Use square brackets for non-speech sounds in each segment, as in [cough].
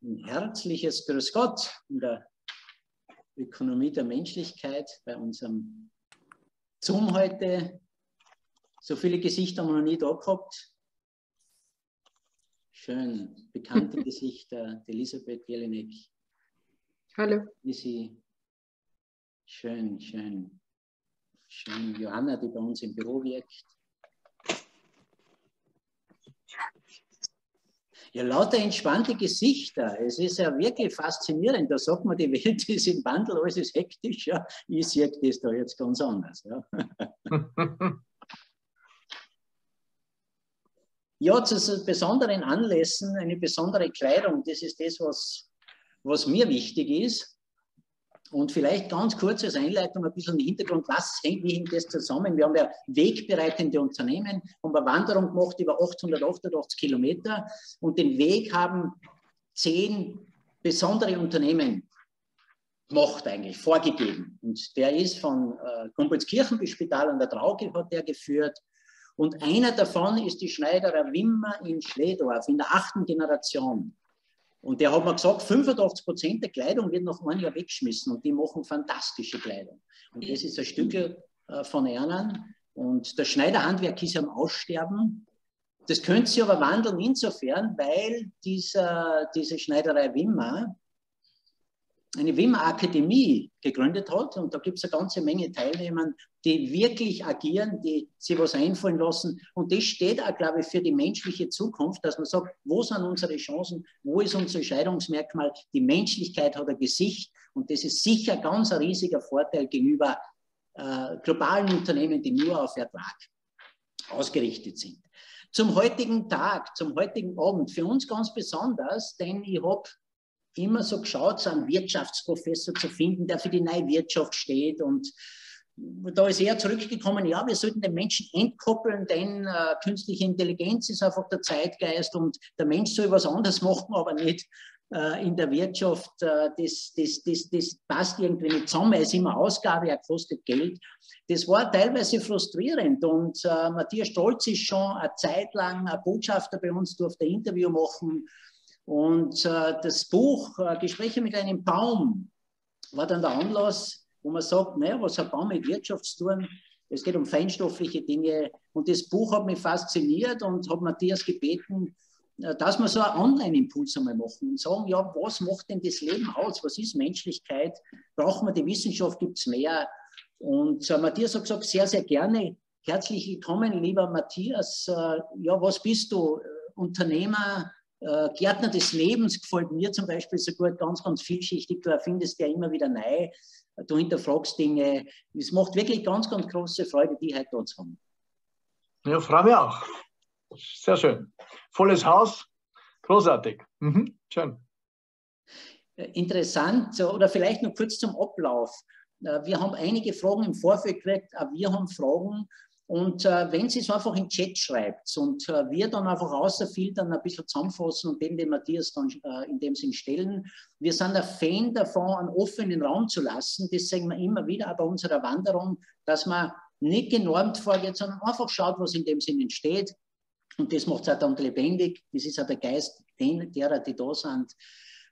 Ein herzliches Grüß Gott in der Ökonomie der Menschlichkeit bei unserem Zoom heute. So viele Gesichter haben wir noch nie da gehabt. Schön, bekannte [laughs] Gesichter, Elisabeth Jelinek. Hallo. Lisi. Schön, schön. Schön, Johanna, die bei uns im Büro wirkt. Ja, lauter entspannte Gesichter. Es ist ja wirklich faszinierend. Da sagt man, die Welt [laughs] ist im Wandel, alles ist hektisch. Ja. Ich sehe das da jetzt ganz anders. Ja. [laughs] ja, zu besonderen Anlässen eine besondere Kleidung, das ist das, was, was mir wichtig ist. Und vielleicht ganz kurz als Einleitung ein bisschen Hintergrund, was hängt, wie hängt das zusammen? Wir haben ja wegbereitende Unternehmen, haben eine Wanderung gemacht über 888 Kilometer und den Weg haben zehn besondere Unternehmen gemacht eigentlich, vorgegeben. Und der ist von äh, Gumbolskirchen bis Spital an der Trauke hat der geführt. Und einer davon ist die Schneiderer Wimmer in Schledorf in der achten Generation. Und der hat mir gesagt, 85 Prozent der Kleidung wird nach einem Jahr weggeschmissen und die machen fantastische Kleidung. Und das ist ein Stück äh, von ihnen. Und das Schneiderhandwerk ist am Aussterben. Das könnte sich aber wandeln insofern, weil dieser, diese Schneiderei Wimmer eine Wimmer Akademie gegründet hat. Und da gibt es eine ganze Menge Teilnehmer, die wirklich agieren, die sich was einfallen lassen. Und das steht auch, glaube ich, für die menschliche Zukunft, dass man sagt, wo sind unsere Chancen, wo ist unser Scheidungsmerkmal? Die Menschlichkeit hat ein Gesicht und das ist sicher ganz ein riesiger Vorteil gegenüber äh, globalen Unternehmen, die nur auf Ertrag ausgerichtet sind. Zum heutigen Tag, zum heutigen Abend, für uns ganz besonders, denn ich habe immer so geschaut, so einen Wirtschaftsprofessor zu finden, der für die neue Wirtschaft steht. Und da ist er zurückgekommen, ja, wir sollten den Menschen entkoppeln, denn äh, künstliche Intelligenz ist einfach der Zeitgeist und der Mensch soll was anderes machen, aber nicht äh, in der Wirtschaft. Äh, das, das, das, das passt irgendwie nicht zusammen. Es ist immer Ausgabe, er kostet Geld. Das war teilweise frustrierend und äh, Matthias Stolz ist schon eine Zeit lang ein Botschafter bei uns, durfte ein Interview machen und äh, das Buch äh, Gespräche mit einem Baum war dann der Anlass, wo man sagt, naja, was hat Baum mit Wirtschaft zu tun? Es geht um feinstoffliche Dinge. Und das Buch hat mich fasziniert und hat Matthias gebeten, äh, dass wir so einen Online-Impuls einmal machen und sagen, ja, was macht denn das Leben aus? Was ist Menschlichkeit? Brauchen wir die Wissenschaft? Gibt es mehr? Und äh, Matthias hat gesagt, sehr, sehr gerne. Herzlich willkommen, lieber Matthias. Äh, ja, was bist du? Äh, Unternehmer, äh, Gärtner des Lebens gefällt mir zum Beispiel so gut, ganz, ganz vielschichtig. Du erfindest ja immer wieder neu, du hinterfragst Dinge. Es macht wirklich ganz, ganz große Freude, die heute dort zu haben. Ja, freue mich auch. Sehr schön. Volles Haus, großartig. Mhm. Schön. Äh, interessant, oder vielleicht noch kurz zum Ablauf. Äh, wir haben einige Fragen im Vorfeld gekriegt, auch wir haben Fragen und äh, wenn sie es einfach in den Chat schreibt und äh, wir dann einfach außerfiltern, ein bisschen zusammenfassen und dem den Matthias dann äh, in dem Sinn stellen. Wir sind ein Fan davon, einen offenen Raum zu lassen. Das sagen wir immer wieder bei unserer Wanderung, dass man nicht genormt vorgeht, sondern einfach schaut, was in dem Sinn entsteht. Und das macht es auch dann lebendig. Das ist auch der Geist derer, die da sind.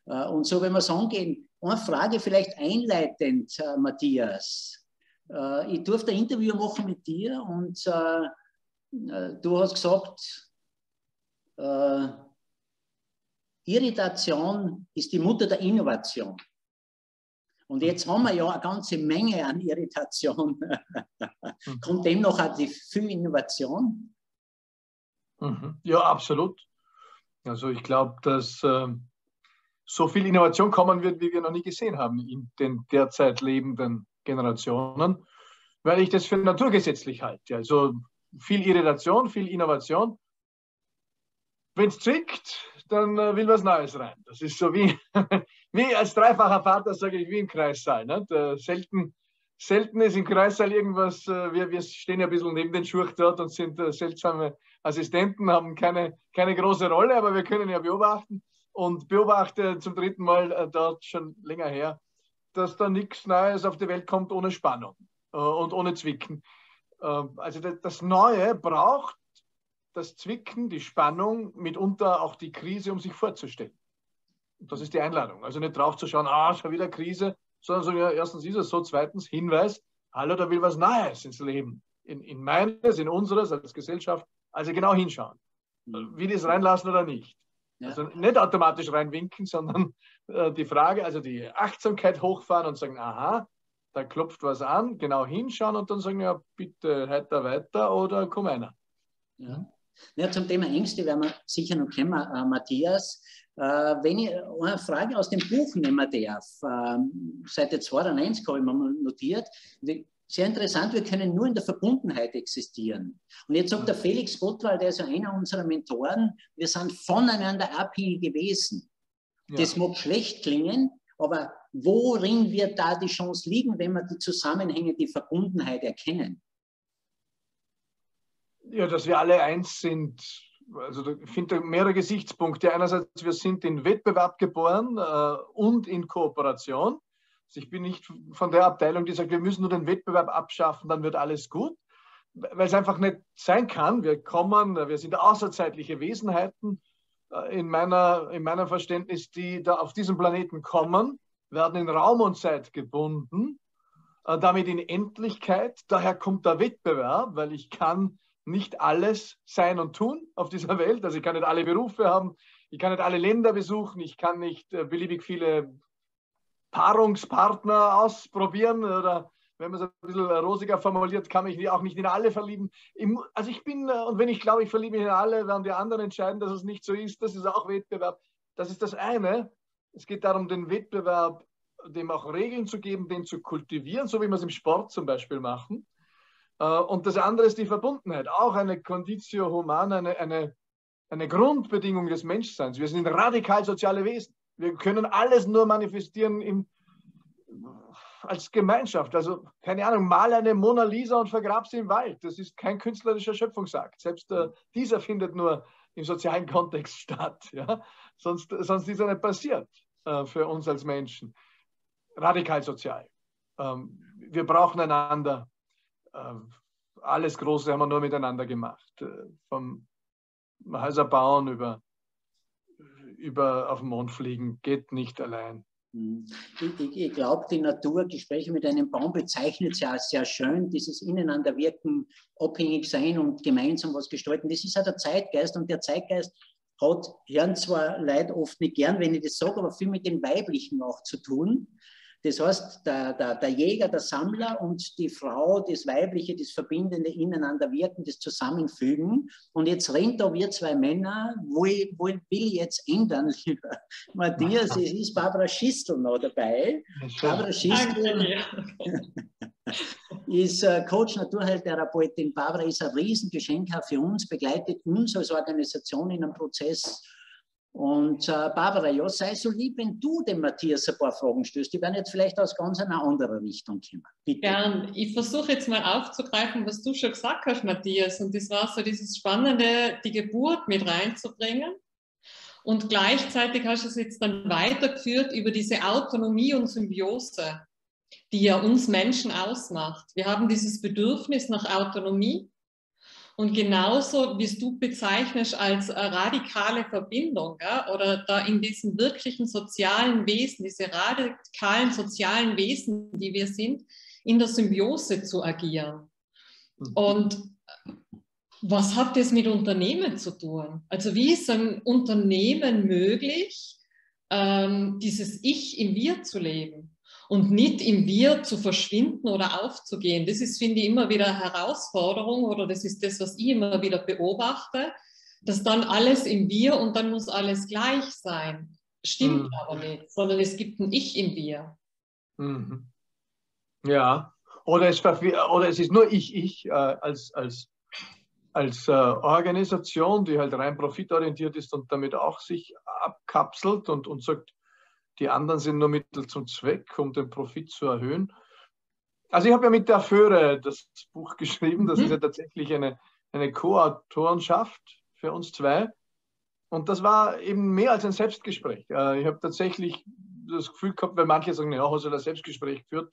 Äh, und so, wenn wir es angehen, eine Frage vielleicht einleitend, äh, Matthias. Äh, ich durfte ein Interview machen mit dir und äh, äh, du hast gesagt, äh, Irritation ist die Mutter der Innovation. Und jetzt haben wir ja eine ganze Menge an Irritation. [laughs] Kommt dem noch auch die viel Innovation? Mhm. Ja, absolut. Also ich glaube, dass äh, so viel Innovation kommen wird, wie wir noch nie gesehen haben in den derzeit lebenden Generationen, weil ich das für naturgesetzlich halte. Also viel Irritation, viel Innovation. Wenn es zwickt, dann äh, will was Neues rein. Das ist so wie, [laughs] wie als dreifacher Vater, sage ich, wie im Kreissaal. Ne? Selten, selten ist im Kreissaal irgendwas, äh, wir, wir stehen ja ein bisschen neben den Schurch dort und sind äh, seltsame Assistenten, haben keine, keine große Rolle, aber wir können ja beobachten und beobachte zum dritten Mal dort schon länger her, dass da nichts Neues auf die Welt kommt ohne Spannung äh, und ohne Zwicken. Äh, also das, Neue braucht das Zwicken, die Spannung, mitunter auch die Krise, um sich vorzustellen. Das ist die Einladung. Also nicht drauf zu schauen, ah, schon wieder Krise, sondern so, ja, erstens ist es so, zweitens Hinweis, hallo, da will was Neues ins Leben. In, in meines, in unseres als Gesellschaft. Also genau hinschauen. Mhm. Will ich es reinlassen oder nicht? Ja. Also nicht automatisch reinwinken, sondern äh, die Frage, also die Achtsamkeit hochfahren und sagen, aha, da klopft was an, genau hinschauen und dann sagen, ja, bitte heiter weiter oder komm einer. Ja. Ja, zum Thema Ängste werden wir sicher noch kommen, äh, Matthias. Äh, wenn ich eine Frage aus dem Buch nehmen darf, äh, Seite 92 habe ich mir notiert, sehr interessant, wir können nur in der Verbundenheit existieren. Und jetzt sagt der Felix Gottwald, der ist ja einer unserer Mentoren, wir sind voneinander abhängige Wesen. Ja. Das mag schlecht klingen, aber worin wird da die Chance liegen, wenn wir die Zusammenhänge, die Verbundenheit erkennen? Ja, dass wir alle eins sind. Also ich finde mehrere Gesichtspunkte. Einerseits, wir sind in Wettbewerb geboren äh, und in Kooperation. Also ich bin nicht von der Abteilung, die sagt, wir müssen nur den Wettbewerb abschaffen, dann wird alles gut. Weil es einfach nicht sein kann. Wir kommen, wir sind außerzeitliche Wesenheiten in, meiner, in meinem Verständnis, die da auf diesem Planeten kommen, werden in Raum und Zeit gebunden, äh, damit in Endlichkeit. Daher kommt der Wettbewerb, weil ich kann nicht alles sein und tun auf dieser Welt. Also ich kann nicht alle Berufe haben, ich kann nicht alle Länder besuchen, ich kann nicht äh, beliebig viele Paarungspartner ausprobieren oder wenn man es ein bisschen rosiger formuliert, kann ich mich auch nicht in alle verlieben. Also ich bin, äh, und wenn ich glaube, ich verliebe mich in alle, werden die anderen entscheiden, dass es nicht so ist. Das ist auch Wettbewerb. Das ist das eine. Es geht darum, den Wettbewerb, dem auch Regeln zu geben, den zu kultivieren, so wie wir es im Sport zum Beispiel machen. Äh, und das andere ist die Verbundenheit, auch eine Conditio Humana, eine, eine, eine Grundbedingung des Menschseins. Wir sind radikal soziale Wesen. Wir können alles nur manifestieren im, als Gemeinschaft. Also, keine Ahnung, mal eine Mona Lisa und vergrab sie im Wald. Das ist kein künstlerischer Schöpfungsakt. Selbst äh, dieser findet nur im sozialen [laughs] Kontext statt. Ja? Sonst, sonst ist er nicht passiert äh, für uns als Menschen. Radikal sozial. Ähm, wir brauchen einander. Ähm, alles Große haben wir nur miteinander gemacht. Äh, vom Häuser bauen über, über auf den Mond fliegen geht nicht allein. Ich, ich, ich glaube, die Natur, Gespräche mit einem Baum bezeichnet es ja sehr schön, dieses Ineinanderwirken, abhängig sein und gemeinsam was gestalten. Das ist ja der Zeitgeist und der Zeitgeist hat, hören zwar Leute oft nicht gern, wenn ich das sage, aber viel mit dem Weiblichen auch zu tun. Das heißt, der, der, der, Jäger, der Sammler und die Frau, das Weibliche, das Verbindende ineinander wirken, das Zusammenfügen. Und jetzt rennt da wir zwei Männer, wo, ich, wo will ich jetzt ändern, [laughs] lieber Matthias? Es ist Barbara Schistel noch dabei. Barbara Schistel [laughs] ist äh, Coach Naturheiltherapeutin. Barbara ist ein Riesengeschenk für uns, begleitet uns als Organisation in einem Prozess und äh, Barbara, ja, sei so lieb, wenn du dem Matthias ein paar Fragen stößt. Die werden jetzt vielleicht aus ganz einer anderen Richtung kommen. Bitte. Gern. Ich versuche jetzt mal aufzugreifen, was du schon gesagt hast, Matthias. Und das war so dieses Spannende, die Geburt mit reinzubringen. Und gleichzeitig hast du es jetzt dann weitergeführt über diese Autonomie und Symbiose, die ja uns Menschen ausmacht. Wir haben dieses Bedürfnis nach Autonomie und genauso, wie du bezeichnest als äh, radikale Verbindung ja, oder da in diesen wirklichen sozialen Wesen, diese radikalen sozialen Wesen, die wir sind, in der Symbiose zu agieren. Mhm. Und äh, was hat das mit Unternehmen zu tun? Also wie ist ein Unternehmen möglich, ähm, dieses Ich in Wir zu leben? Und nicht im Wir zu verschwinden oder aufzugehen. Das ist, finde ich, immer wieder eine Herausforderung oder das ist das, was ich immer wieder beobachte, dass dann alles im Wir und dann muss alles gleich sein. Stimmt mhm. aber nicht, sondern es gibt ein Ich im Wir. Mhm. Ja, oder es, oder es ist nur ich, ich äh, als, als, als äh, Organisation, die halt rein profitorientiert ist und damit auch sich abkapselt und, und sagt, die anderen sind nur Mittel zum Zweck, um den Profit zu erhöhen. Also ich habe ja mit der Föhre das Buch geschrieben. Das mhm. ist ja tatsächlich eine, eine Co-Autorenschaft für uns zwei. Und das war eben mehr als ein Selbstgespräch. Äh, ich habe tatsächlich das Gefühl gehabt, weil manche sagen, ja, hast du das Selbstgespräch geführt?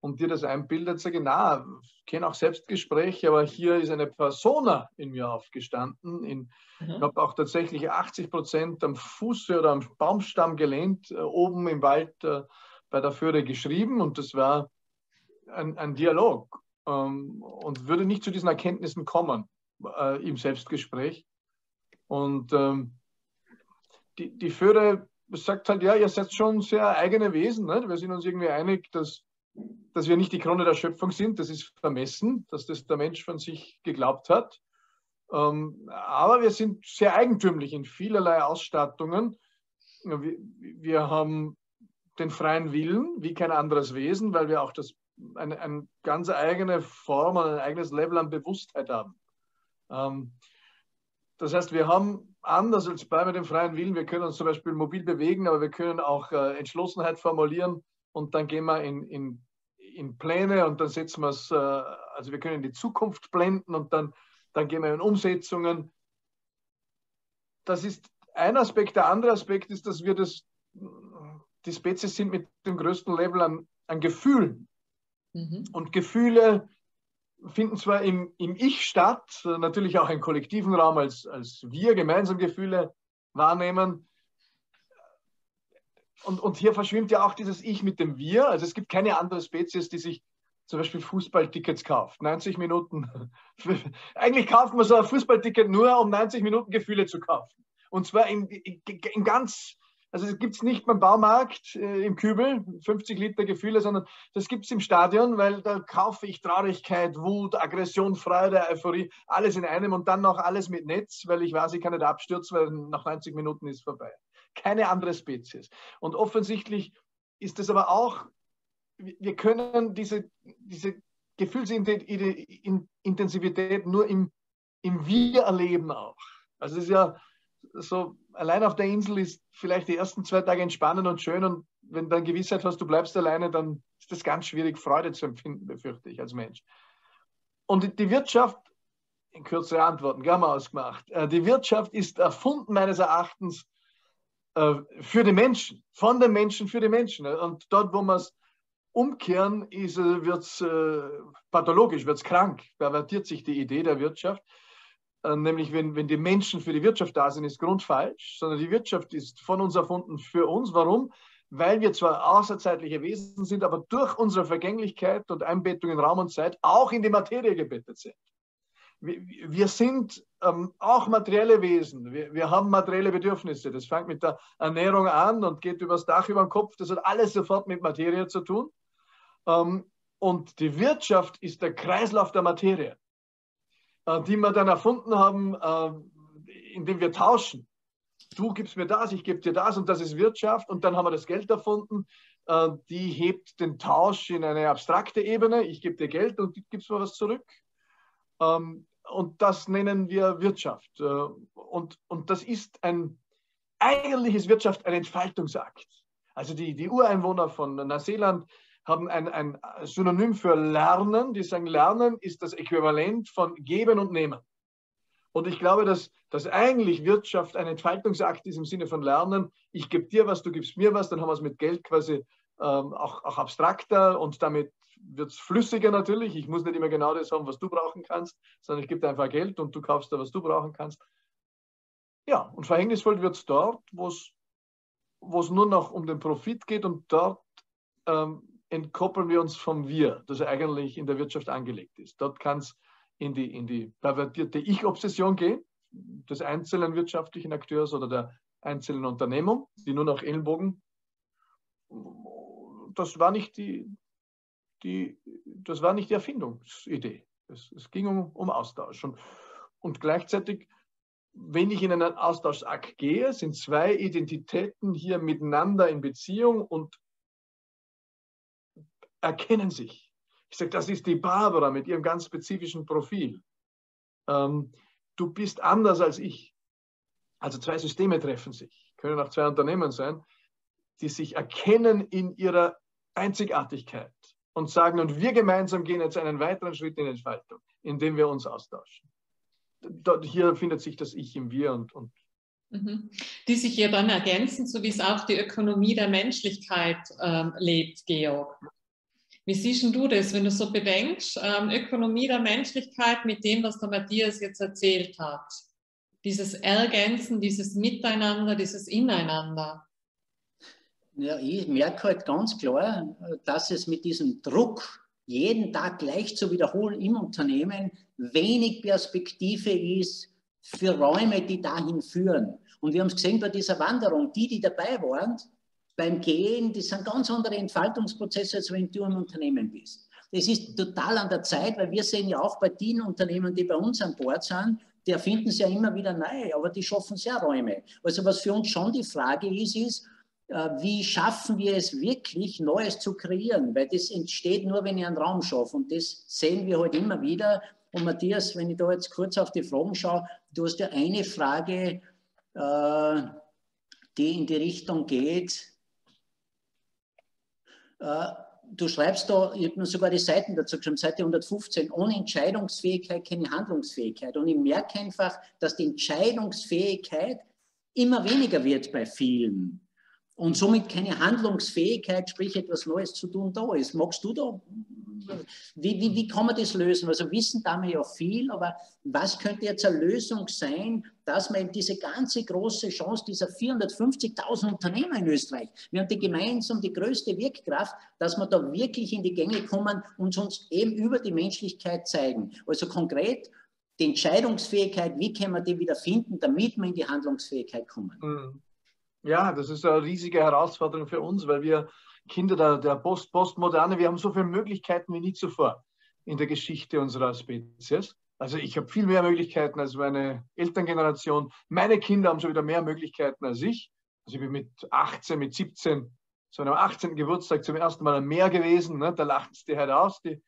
Und dir das einbildet, sage ich, na, ich kenne auch Selbstgespräche, aber hier ist eine Persona in mir aufgestanden. In, mhm. Ich habe auch tatsächlich 80 Prozent am Fuß oder am Baumstamm gelehnt, äh, oben im Wald äh, bei der Führer geschrieben und das war ein, ein Dialog ähm, und würde nicht zu diesen Erkenntnissen kommen äh, im Selbstgespräch. Und ähm, die, die Führer sagt halt, ja, ihr seid schon sehr eigene Wesen. Ne? Wir sind uns irgendwie einig, dass dass wir nicht die Krone der Schöpfung sind. Das ist vermessen, dass das der Mensch von sich geglaubt hat. Ähm, aber wir sind sehr eigentümlich in vielerlei Ausstattungen. Wir, haben den freien Willen wie kein anderes Wesen, weil wir auch das, eine, eine ganz eigene Form und ein eigenes Level an Bewusstheit haben. Ähm, das heißt, wir haben anders als bei dem freien Willen, wir können uns zum Beispiel mobil bewegen, aber wir können auch äh, Entschlossenheit formulieren und dann gehen wir in, in in Pläne und dann setzen wir es, äh, also wir können die Zukunft blenden und dann, dann gehen wir in Umsetzungen. Das ist ein Aspekt. Der andere Aspekt ist, dass wir das, die Spezies sind mit dem größten Level an, an Gefühlen. Mhm. Und Gefühle finden zwar im, im Ich statt, natürlich auch im kollektiven Raum, als, als wir gemeinsam Gefühle wahrnehmen, und, und hier verschwimmt ja auch dieses Ich mit dem Wir. Also es gibt keine andere Spezies, die sich zum Beispiel Fußballtickets kauft. 90 Minuten. [laughs] Eigentlich kauft man so ein Fußballticket nur, um 90 Minuten Gefühle zu kaufen. Und zwar in, in, in ganz, also es gibt es nicht beim Baumarkt äh, im Kübel, 50 Liter Gefühle, sondern das gibt es im Stadion, weil da kaufe ich Traurigkeit, Wut, Aggression, Freude, Euphorie, alles in einem und dann noch alles mit Netz, weil ich weiß, ich kann nicht abstürzen, weil nach 90 Minuten ist vorbei keine andere Spezies. Und offensichtlich ist es aber auch, wir können diese, diese Gefühlsintensivität nur im, im Wir erleben auch. Also es ist ja so, allein auf der Insel ist vielleicht die ersten zwei Tage entspannend und schön und wenn dann Gewissheit hast, du bleibst alleine, dann ist das ganz schwierig, Freude zu empfinden, befürchte ich als Mensch. Und die Wirtschaft, in kürzere Antworten, mal ausgemacht, äh, die Wirtschaft ist erfunden meines Erachtens äh, für die Menschen, von den Menschen für die Menschen. Und dort, wo wir es umkehren, wird es äh, pathologisch, wird es krank, pervertiert sich die Idee der Wirtschaft. Äh, nämlich, wenn, wenn die Menschen für die Wirtschaft da sind, ist grundfalsch, sondern die Wirtschaft ist von uns erfunden für uns. Warum? Weil wir zwar außerzeitliche Wesen sind, aber durch unsere Vergänglichkeit und Einbettung in Raum und Zeit auch in die Materie gebettet sind wir sind ähm, auch materielle Wesen. Wir, wir, haben materielle Bedürfnisse. Das fängt mit der Ernährung an und geht übers Dach über den Kopf. Das hat alles sofort mit Materie zu tun. Ähm, und die Wirtschaft ist der Kreislauf der Materie, äh, die wir dann erfunden haben, äh, indem wir tauschen. Du gibst mir das, ich gebe dir das und das ist Wirtschaft. Und dann haben wir das Geld erfunden. Äh, die hebt den Tausch in eine abstrakte Ebene. Ich gebe dir Geld und du gibst mir was zurück. Ähm, und das nennen wir Wirtschaft. Äh, und, und das ist ein, eigentlich ist Wirtschaft ein Entfaltungsakt. Also die, die Ureinwohner von Neuseeland haben ein, ein Synonym für Lernen. Die sagen, Lernen ist das Äquivalent von Geben und Nehmen. Und ich glaube, dass, dass eigentlich Wirtschaft ein Entfaltungsakt ist im Sinne von Lernen. Ich gebe dir was, du gibst mir was, dann haben wir es mit Geld quasi ähm, auch, auch abstrakter und damit wird es flüssiger natürlich. Ich muss nicht immer genau das haben, was du brauchen kannst, sondern ich gebe dir einfach Geld und du kaufst da, was du brauchen kannst. Ja, und verhängnisvoll wird es dort, wo es nur noch um den Profit geht und dort ähm, entkoppeln wir uns vom Wir, das eigentlich in der Wirtschaft angelegt ist. Dort kann es in die, in die pervertierte Ich-Obsession gehen, des einzelnen wirtschaftlichen Akteurs oder der einzelnen Unternehmung, die nur noch Ellenbogen. Das war nicht die, die, das war nicht die Erfindungsidee. Es, es ging um, um Austausch. Und, und gleichzeitig, wenn ich in einen Austauschakt gehe, sind zwei Identitäten hier miteinander in Beziehung und erkennen sich. Ich sage, das ist die Barbara mit ihrem ganz spezifischen Profil. Ähm, du bist anders als ich. Also zwei Systeme treffen sich, können auch zwei Unternehmen sein, die sich erkennen in ihrer Einzigartigkeit und sagen, und wir gemeinsam gehen jetzt einen weiteren Schritt in Entfaltung, indem wir uns austauschen. Dort, hier findet sich das Ich im Wir und, und mhm. die sich ja dann ergänzen, so wie es auch die Ökonomie der Menschlichkeit ähm, lebt, Georg. Wie siehst du das, wenn du so bedenkst, ähm, Ökonomie der Menschlichkeit mit dem, was der Matthias jetzt erzählt hat? Dieses Ergänzen, dieses Miteinander, dieses Ineinander. Ja, ich merke halt ganz klar, dass es mit diesem Druck, jeden Tag gleich zu wiederholen im Unternehmen, wenig Perspektive ist für Räume, die dahin führen. Und wir haben es gesehen bei dieser Wanderung, die, die dabei waren, beim Gehen, das sind ganz andere Entfaltungsprozesse, als wenn du im Unternehmen bist. Das ist total an der Zeit, weil wir sehen ja auch bei den Unternehmen, die bei uns an Bord sind, die erfinden es ja immer wieder neu, aber die schaffen sehr Räume. Also was für uns schon die Frage ist, ist, wie schaffen wir es wirklich, Neues zu kreieren? Weil das entsteht nur, wenn ich einen Raum schaffe. Und das sehen wir heute halt immer wieder. Und Matthias, wenn ich da jetzt kurz auf die Fragen schaue, du hast ja eine Frage, äh, die in die Richtung geht, äh, du schreibst da, ich habe mir sogar die Seiten dazu geschrieben, Seite 115, ohne Entscheidungsfähigkeit keine Handlungsfähigkeit. Und ich merke einfach, dass die Entscheidungsfähigkeit immer weniger wird bei vielen. Und somit keine Handlungsfähigkeit, sprich etwas Neues zu tun, da ist. Magst du da wie, wie, wie kann man das lösen? Also wissen da wir ja viel, aber was könnte jetzt eine Lösung sein, dass man diese ganze große Chance dieser 450.000 Unternehmer in Österreich, wir haben die gemeinsam die größte Wirkkraft, dass wir da wirklich in die Gänge kommen und uns eben über die Menschlichkeit zeigen. Also konkret die Entscheidungsfähigkeit, wie können wir die wieder finden, damit wir in die Handlungsfähigkeit kommen? Hm. Ja, das ist eine riesige Herausforderung für uns, weil wir Kinder der, der Post Postmoderne, wir haben so viele Möglichkeiten wie nie zuvor in der Geschichte unserer Spezies. Also ich habe viel mehr Möglichkeiten als meine Elterngeneration. Meine Kinder haben schon wieder mehr Möglichkeiten als ich. Also ich bin mit 18, mit 17, so einem 18. Geburtstag zum ersten Mal am Meer gewesen. Ne? Da lachen sie halt aus, die,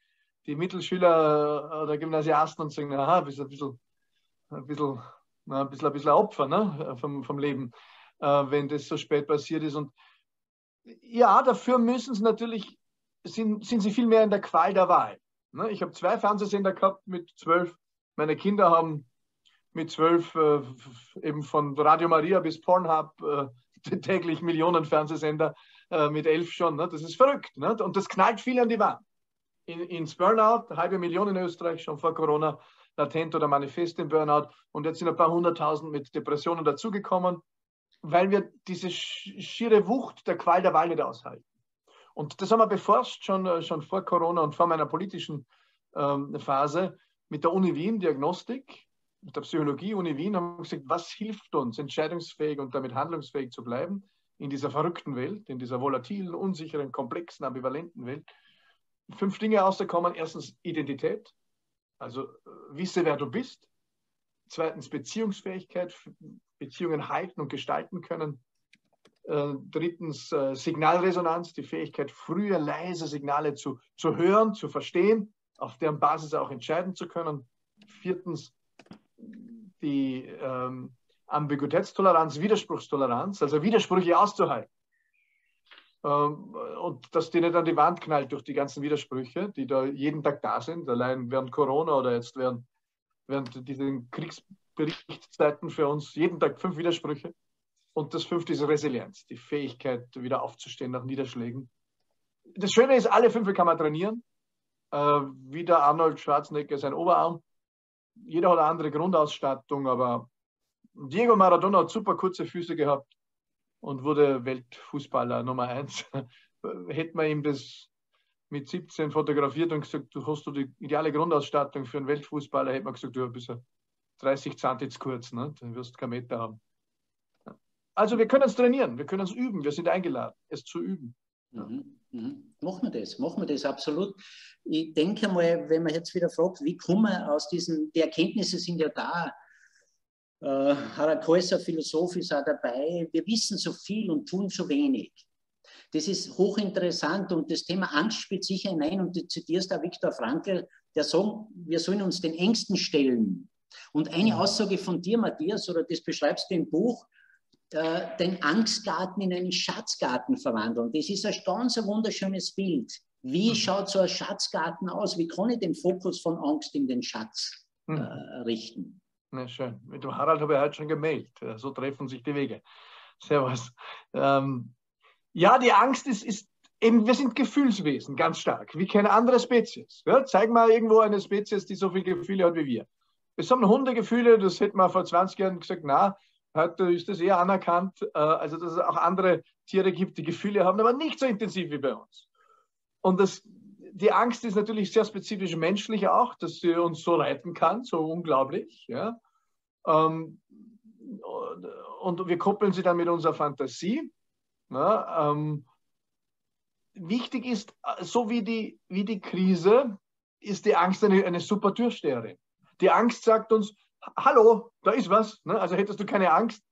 die Mittelschüler oder Gymnasiasten und sagen, aha, bist ein bisschen, ein bisschen, ein bisschen, ein bisschen Opfer ne? vom, vom Leben, äh, wenn das so spät passiert ist. Und ja, dafür müssen sie natürlich, sind, sind sie viel mehr in der Qual der Wahl. Ne? Ich habe zwei Fernsehsender gehabt mit zwölf. Meine Kinder haben mit zwölf äh, eben von Radio Maria bis Pornhub äh, [laughs] täglich Millionen Fernsehsender, äh, mit elf schon. Ne? Das ist verrückt. Ne? Und das knallt viel an die Wand. In, ins Burnout, halbe Million in Österreich schon vor Corona, latent oder manifest im Burnout. Und jetzt sind ein paar hunderttausend mit Depressionen dazugekommen weil wir diese schiere Wucht der Qual der Wahl nicht aushalten. Und das haben wir beforscht schon, äh, schon vor Corona und vor meiner politischen ähm, Phase mit der Uni Wien, Diagnostik, mit der Psychologie Uni Wien, haben wir gesagt, was hilft uns, entscheidungsfähig und damit handlungsfähig zu bleiben in dieser verrückten Welt, in dieser volatilen, unsicheren, komplexen, ambivalenten Welt. Fünf Dinge auszukommen. Erstens Identität, also äh, wisse, wer du bist. Zweitens Beziehungsfähigkeit, Beziehungen halten und gestalten können. Äh, drittens äh, Signalresonanz, die Fähigkeit, frühe, leise Signale zu, zu hören, zu verstehen, auf deren Basis auch entscheiden zu können. Viertens die ähm, Ambiguitätstoleranz, Widerspruchstoleranz, also Widersprüche auszuhalten. Ähm, und dass die nicht an die Wand knallt durch die ganzen Widersprüche, die da jeden Tag da sind, allein während Corona oder jetzt während, während diesen Kriegs, Berichtszeiten für uns jeden Tag fünf Widersprüche. Und das fünfte ist Resilienz, die Fähigkeit, wieder aufzustehen nach Niederschlägen. Das Schöne ist, alle fünf kann man trainieren. Äh, wie Arnold Schwarzenegger sein Oberarm. Jeder hat eine andere Grundausstattung, aber Diego Maradona hat super kurze Füße gehabt und wurde Weltfußballer Nummer eins. [laughs] Hätte man ihm das mit 17 fotografiert und gesagt, du hast du die ideale Grundausstattung für einen Weltfußballer, hätte man gesagt, du bist ein 30 Zant jetzt kurz, ne? dann wirst du keinen Meter haben. Also wir können es trainieren, wir können es üben, wir sind eingeladen, es zu üben. Mhm. Mhm. Machen wir das, machen wir das absolut. Ich denke mal, wenn man jetzt wieder fragt, wie kommen wir aus diesen, die Erkenntnisse sind ja da. Äh, Harakoisa Philosoph ist auch dabei. Wir wissen so viel und tun so wenig. Das ist hochinteressant und das Thema Angst spielt sicher hinein. Und du zitierst da Viktor Frankl, der sagt, wir sollen uns den Ängsten stellen. Und eine Aussage von dir, Matthias, oder das beschreibst du im Buch, äh, den Angstgarten in einen Schatzgarten verwandeln. Das ist ein ganz ein wunderschönes Bild. Wie mhm. schaut so ein Schatzgarten aus? Wie kann ich den Fokus von Angst in den Schatz äh, mhm. richten? Na schön. Mit dem Harald habe ich heute schon gemeldet. So treffen sich die Wege. Servus. Ähm, ja, die Angst ist, ist eben, wir sind Gefühlswesen, ganz stark, wie keine andere Spezies. Ja? Zeig mal irgendwo eine Spezies, die so viele Gefühle hat wie wir. Es haben Hundegefühle, das hätte man vor 20 Jahren gesagt, na, heute ist das eher anerkannt, äh, also dass es auch andere Tiere gibt, die Gefühle haben, aber nicht so intensiv wie bei uns. Und das, die Angst ist natürlich sehr spezifisch menschlich auch, dass sie uns so reiten kann, so unglaublich. Ja? Ähm, und wir koppeln sie dann mit unserer Fantasie. Ja? Ähm, wichtig ist, so wie die, wie die Krise, ist die Angst eine, eine super Türsteherin. Die Angst sagt uns, hallo, da ist was. Ne? Also hättest du keine Angst,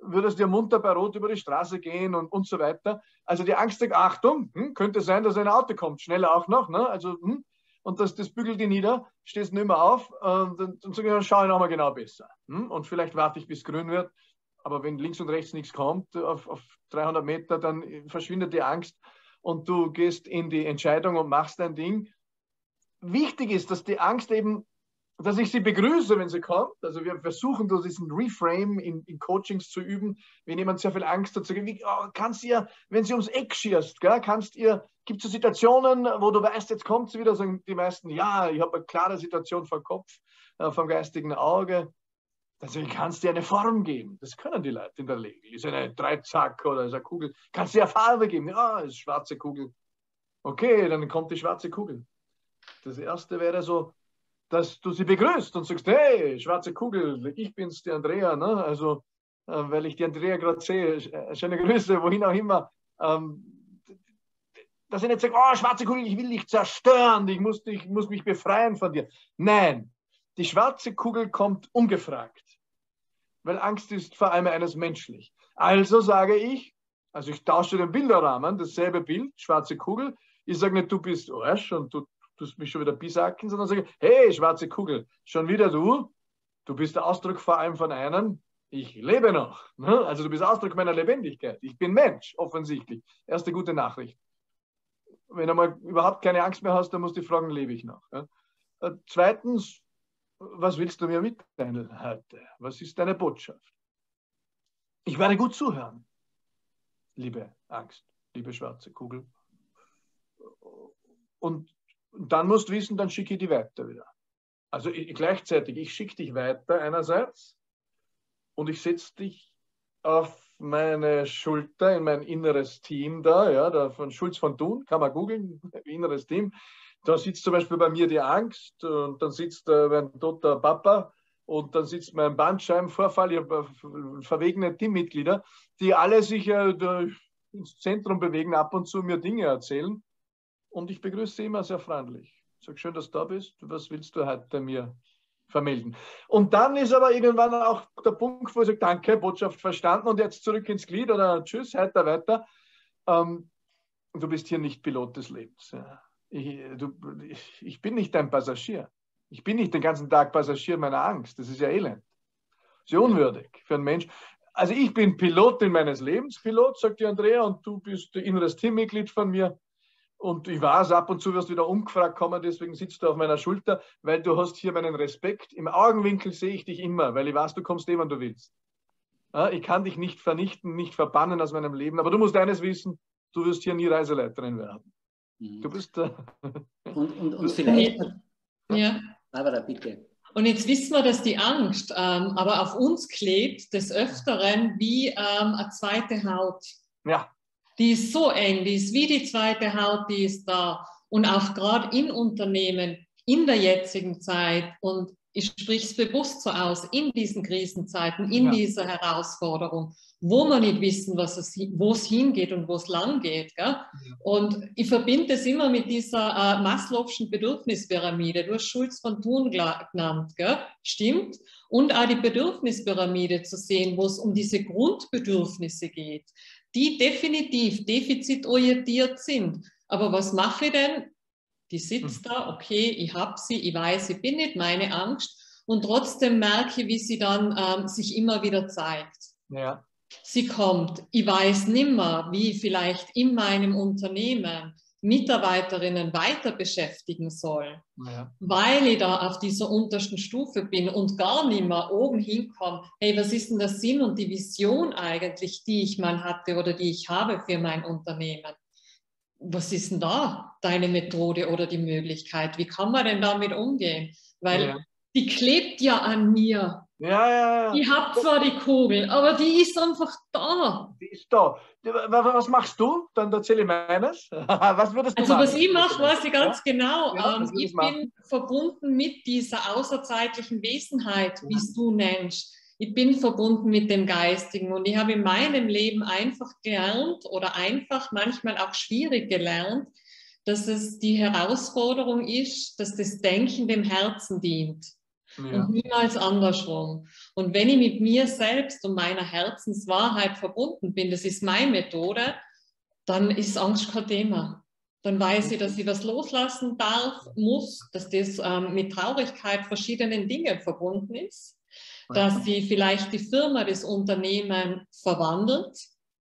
würdest du munter bei Rot über die Straße gehen und, und so weiter. Also die Angst sagt, Achtung, hm, könnte sein, dass ein Auto kommt, schneller auch noch. Ne? Also, hm, und das, das bügelt die nieder, stehst nicht mehr auf und sage ich, dann schaue ich nochmal genau besser. Hm? Und vielleicht warte ich, bis grün wird. Aber wenn links und rechts nichts kommt, auf, auf 300 Meter, dann verschwindet die Angst und du gehst in die Entscheidung und machst dein Ding. Wichtig ist, dass die Angst eben dass ich sie begrüße, wenn sie kommt. Also wir versuchen so diesen Reframe in, in Coachings zu üben. Wenn jemand sehr viel Angst hat, sagen, wie, oh, kannst ihr, wenn sie ums Eck schierst, gell, kannst ihr, gibt es so Situationen, wo du weißt, jetzt kommt sie wieder, sagen die meisten, ja, ich habe eine klare Situation vor Kopf, äh, vom geistigen Auge. Ich, kannst dir eine Form geben. Das können die Leute in der Regel. Ist eine Dreizack oder ist eine Kugel. Kannst dir eine Farbe geben. Ja, ist schwarze Kugel. Okay, dann kommt die schwarze Kugel. Das erste wäre so, dass du sie begrüßt und sagst, hey, schwarze Kugel, ich bin's, die Andrea, ne? also äh, weil ich die Andrea gerade sehe, äh, schöne Grüße, wohin auch immer, ähm, dass ich nicht sage, oh, schwarze Kugel, ich will dich zerstören, ich muss, ich muss mich befreien von dir. Nein, die schwarze Kugel kommt ungefragt, weil Angst ist vor allem eines menschlich. Also sage ich, also ich tausche den Bilderrahmen, dasselbe Bild, schwarze Kugel, ich sage nicht, du bist Arsch und du tust mich schon wieder bisacken, sondern sage, hey, schwarze Kugel, schon wieder du? Du bist der Ausdruck vor allem von einem, ich lebe noch. Ne? Also du bist Ausdruck meiner Lebendigkeit. Ich bin Mensch, offensichtlich. Erste gute Nachricht. Wenn du mal überhaupt keine Angst mehr hast, dann musst du fragen, lebe ich noch? Äh, zweitens, was willst du mir mitteilen heute? Was ist deine Botschaft? Ich werde gut zuhören, liebe Angst, liebe schwarze Kugel. Und und dann musst du wissen, dann schicke ich die weiter wieder. Also ich, gleichzeitig, ich schicke dich weiter einerseits und ich setze dich auf meine Schulter in mein inneres Team da, ja, da von Schulz von Thun, kann man googeln, [laughs] inneres Team. Da sitzt zum Beispiel bei mir die Angst und dann sitzt mein toter Papa und dann sitzt mein Bandscheibenvorfall, ich habe äh, verwegene Teammitglieder, die alle sich äh, ins Zentrum bewegen, ab und zu mir Dinge erzählen und ich begrüße Sie immer sehr freundlich. Sag schön, dass du da bist. Was willst du heute mir vermelden? Und dann ist aber irgendwann auch der Punkt, wo ich sage, danke, Botschaft verstanden und jetzt zurück ins Glied oder tschüss, weiter, weiter. Ähm, du bist hier nicht Pilot des Lebens. Ich, du, ich, ich bin nicht dein Passagier. Ich bin nicht den ganzen Tag Passagier meiner Angst. Das ist ja elend. Das ist ja unwürdig für einen Mensch. Also ich bin Pilotin meines Lebens, Pilot, sagt die Andrea, und du bist inneres Teammitglied von mir. Und ich weiß, ab und zu wirst du wieder umgefragt kommen, deswegen sitzt du auf meiner Schulter, weil du hast hier meinen Respekt. Im Augenwinkel sehe ich dich immer, weil ich weiß, du kommst eh, wann du willst. Ich kann dich nicht vernichten, nicht verbannen aus meinem Leben, aber du musst eines wissen, du wirst hier nie Reiseleiterin werden. Mhm. Du bist... Äh, und, und, und vielleicht... Ja. Barbara, bitte. Und jetzt wissen wir, dass die Angst ähm, aber auf uns klebt, des Öfteren wie ähm, eine zweite Haut. Ja die ist so eng, die ist wie die zweite Haut, die ist da. Und auch gerade in Unternehmen in der jetzigen Zeit und ich spreche es bewusst so aus, in diesen Krisenzeiten, in ja. dieser Herausforderung, wo wir nicht wissen, was es, wo es hingeht und wo es lang geht. Ja. Und ich verbinde es immer mit dieser äh, Maslow'schen Bedürfnispyramide. Du hast Schulz von Thun genannt, gell? stimmt. Und auch die Bedürfnispyramide zu sehen, wo es um diese Grundbedürfnisse geht die definitiv defizitorientiert sind. Aber was mache ich denn? Die sitzt hm. da, okay, ich habe sie, ich weiß, ich bin nicht meine Angst. Und trotzdem merke ich, wie sie dann ähm, sich immer wieder zeigt. Ja. Sie kommt. Ich weiß nimmer, wie vielleicht in meinem Unternehmen Mitarbeiterinnen weiter beschäftigen soll, ja. weil ich da auf dieser untersten Stufe bin und gar nicht mehr oben hinkomme, hey, was ist denn der Sinn und die Vision eigentlich, die ich mal hatte oder die ich habe für mein Unternehmen? was ist denn da deine Methode oder die Möglichkeit? Wie kann man denn damit umgehen? Weil ja. die klebt ja an mir. Ja, ja, ja. Die hat zwar die Kugel, aber die ist einfach da. Die ist da. Was machst du? Dann erzähle ich meines. [laughs] was würdest du also, machen? was ich mache, weiß ich ganz ja? genau. Ja, ähm, ich bin verbunden mit dieser außerzeitlichen Wesenheit, wie es du nennst. Ich bin verbunden mit dem Geistigen und ich habe in meinem Leben einfach gelernt oder einfach manchmal auch schwierig gelernt, dass es die Herausforderung ist, dass das Denken dem Herzen dient ja. und niemals andersrum. Und wenn ich mit mir selbst und meiner Herzenswahrheit verbunden bin, das ist meine Methode, dann ist Angst kein Thema. Dann weiß ich, dass ich was loslassen darf, muss, dass das ähm, mit Traurigkeit verschiedenen Dingen verbunden ist, dass sie vielleicht die Firma, das Unternehmen verwandelt,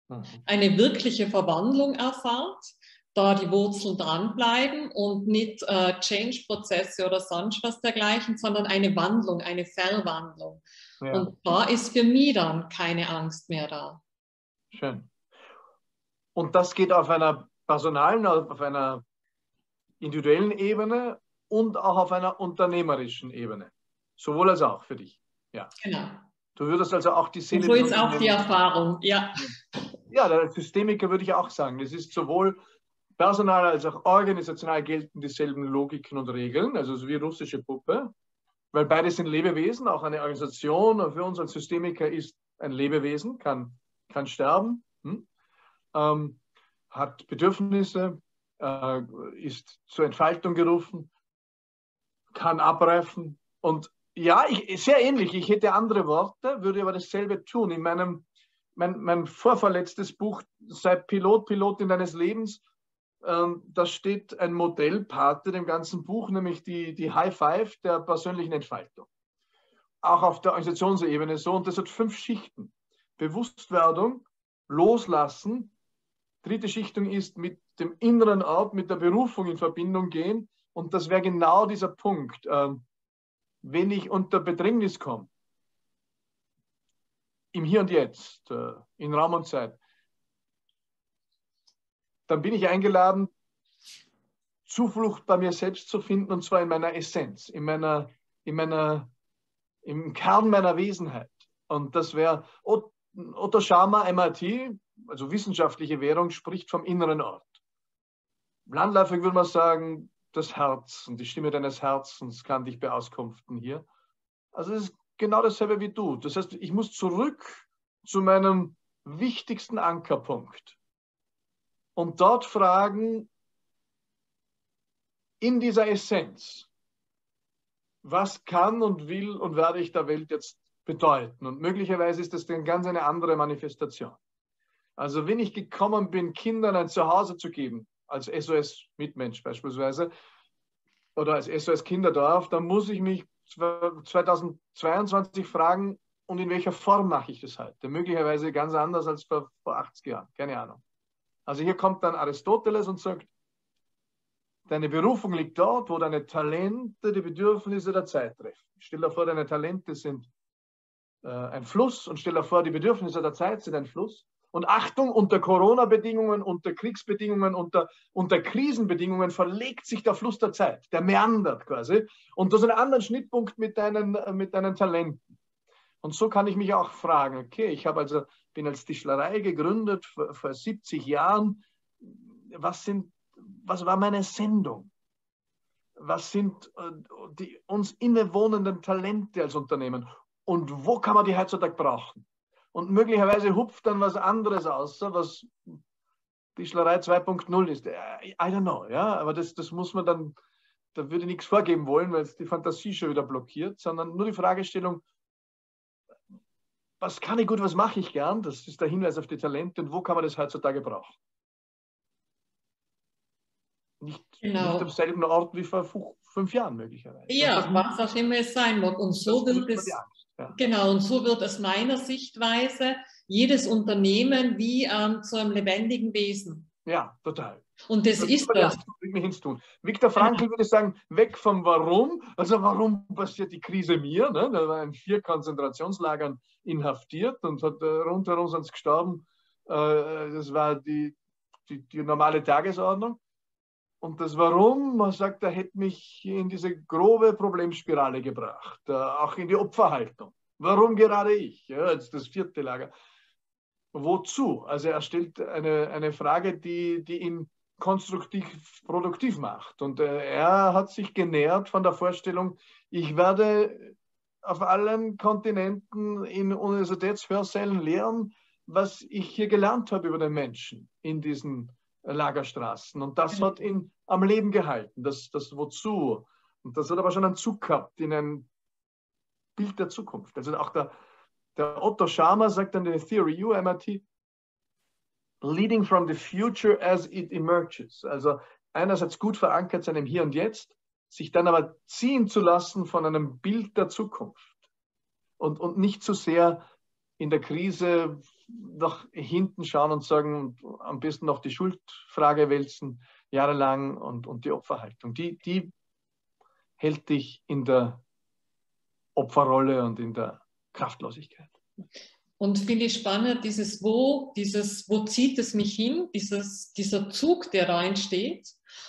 mhm. eine wirkliche Verwandlung erfahrt da die Wurzeln dranbleiben und nicht äh, Change-Prozesse oder sonst was dergleichen, sondern eine Wandlung, eine Verwandlung. Ja. Und da ist für mich dann keine Angst mehr da. Schön. Und das geht auf einer personalen, auf einer individuellen Ebene und auch auf einer unternehmerischen Ebene. Sowohl als auch für dich. Ja. Genau. Du würdest also auch die Seele. So ist auch die Erfahrung, ja. Ja, der Systemiker würde ich auch sagen. Das ist sowohl Personal als auch organisational gelten dieselben Logiken und Regeln, also so wie russische Puppe, weil beide sind Lebewesen, auch eine Organisation für uns als Systemiker ist ein Lebewesen, kann, kann sterben, hm? ähm, hat Bedürfnisse, äh, ist zur Entfaltung gerufen, kann abreifen und ja, ich, sehr ähnlich. Ich hätte andere Worte, würde aber dasselbe tun. In meinem mein, mein vorverletztes Buch, sei Pilot, Pilotin deines Lebens, ähm, da steht ein Modellpart in dem ganzen Buch, nämlich die, die High Five der persönlichen Entfaltung. Auch auf der Organisationsebene so. Und das hat fünf Schichten. Bewusstwerdung, Loslassen. Dritte Schichtung ist mit dem inneren Ort, mit der Berufung in Verbindung gehen. Und das wäre genau dieser Punkt. Ähm, wenn ich unter Bedrängnis komme, im Hier und Jetzt, äh, in Raum und Zeit, dann bin ich eingeladen, Zuflucht bei mir selbst zu finden, und zwar in meiner Essenz, in meiner, in meiner, im Kern meiner Wesenheit. Und das wäre Otto Schama, MIT, also wissenschaftliche Währung, spricht vom inneren Ort. Landläufig würde man sagen, das Herz und die Stimme deines Herzens kann dich beauskunften hier. Also es ist genau dasselbe wie du. Das heißt, ich muss zurück zu meinem wichtigsten Ankerpunkt und dort fragen, in dieser Essenz, was kann und will und werde ich der Welt jetzt bedeuten? Und möglicherweise ist das dann ganz eine andere Manifestation. Also wenn ich gekommen bin, Kindern ein Zuhause zu geben, als SOS-Mitmensch beispielsweise, oder als SOS-Kinderdorf, dann muss ich mich 2022 fragen, und in welcher Form mache ich das heute? Möglicherweise ganz anders als vor, vor 80 Jahren, keine Ahnung. Also hier kommt dann Aristoteles und sagt, deine Berufung liegt dort, wo deine Talente die Bedürfnisse der Zeit treffen. Stell dir vor, deine Talente sind äh, ein Fluss und stell dir vor, die Bedürfnisse der Zeit sind ein Fluss. Und Achtung, unter Corona-Bedingungen, unter Kriegsbedingungen, unter, unter Krisenbedingungen verlegt sich der Fluss der Zeit, der meandert quasi. Und du hast einen anderen Schnittpunkt mit deinen, mit deinen Talenten. Und so kann ich mich auch fragen, okay, ich habe also bin als Tischlerei gegründet vor, vor 70 Jahren. Was, sind, was war meine Sendung? Was sind äh, die uns innewohnenden Talente als Unternehmen? Und wo kann man die heutzutage brauchen? Und möglicherweise hupft dann was anderes aus, was Tischlerei 2.0 ist. I don't know, ja, aber das, das muss man dann, da würde ich nichts vorgeben wollen, weil es die Fantasie schon wieder blockiert, sondern nur die Fragestellung, was kann ich gut, was mache ich gern? Das ist der Hinweis auf die Talente und wo kann man das heutzutage brauchen? Nicht, genau. nicht am selben Ort wie vor fünf Jahren möglicherweise. Ja, was auch immer es sein mag. Und so wird es, ja. genau, und so wird aus meiner Sichtweise jedes Unternehmen wie ähm, zu einem lebendigen Wesen. Ja, total. Und das, das ist das. Tun. Viktor Frankl würde sagen, weg vom Warum. Also warum passiert die Krise mir? Ne? Da war in vier Konzentrationslagern inhaftiert und hat äh, rundherum sonst gestorben. Äh, das war die die, die normale Tagesordnung. Und das Warum, man sagt, er hätte mich in diese grobe Problemspirale gebracht, äh, auch in die Opferhaltung. Warum gerade ich? Ja, jetzt das vierte Lager. Wozu? Also er stellt eine, eine Frage, die, die ihn konstruktiv produktiv macht. Und äh, er hat sich genährt von der Vorstellung, ich werde auf allen Kontinenten in Universitätshörsälen lehren, was ich hier gelernt habe über den Menschen in diesen Lagerstraßen. Und das hat ihn am Leben gehalten, das, das Wozu. Und das hat aber schon einen Zug gehabt in ein Bild der Zukunft. Also auch der, der Otto Scharmer sagt dann in der Theory U MIT, leading from the future as it emerges. Also einerseits gut verankert sein im Hier und Jetzt, sich dann aber ziehen zu lassen von einem Bild der Zukunft und, und nicht zu sehr in der Krise nach hinten schauen und sagen, am besten noch die Schuldfrage wälzen, jahrelang und, und die Opferhaltung. Die, die hält dich in der Opferrolle und in der Kraftlosigkeit. Und finde ich spannend, dieses Wo, dieses Wo zieht es mich hin, dieses, dieser Zug, der da entsteht.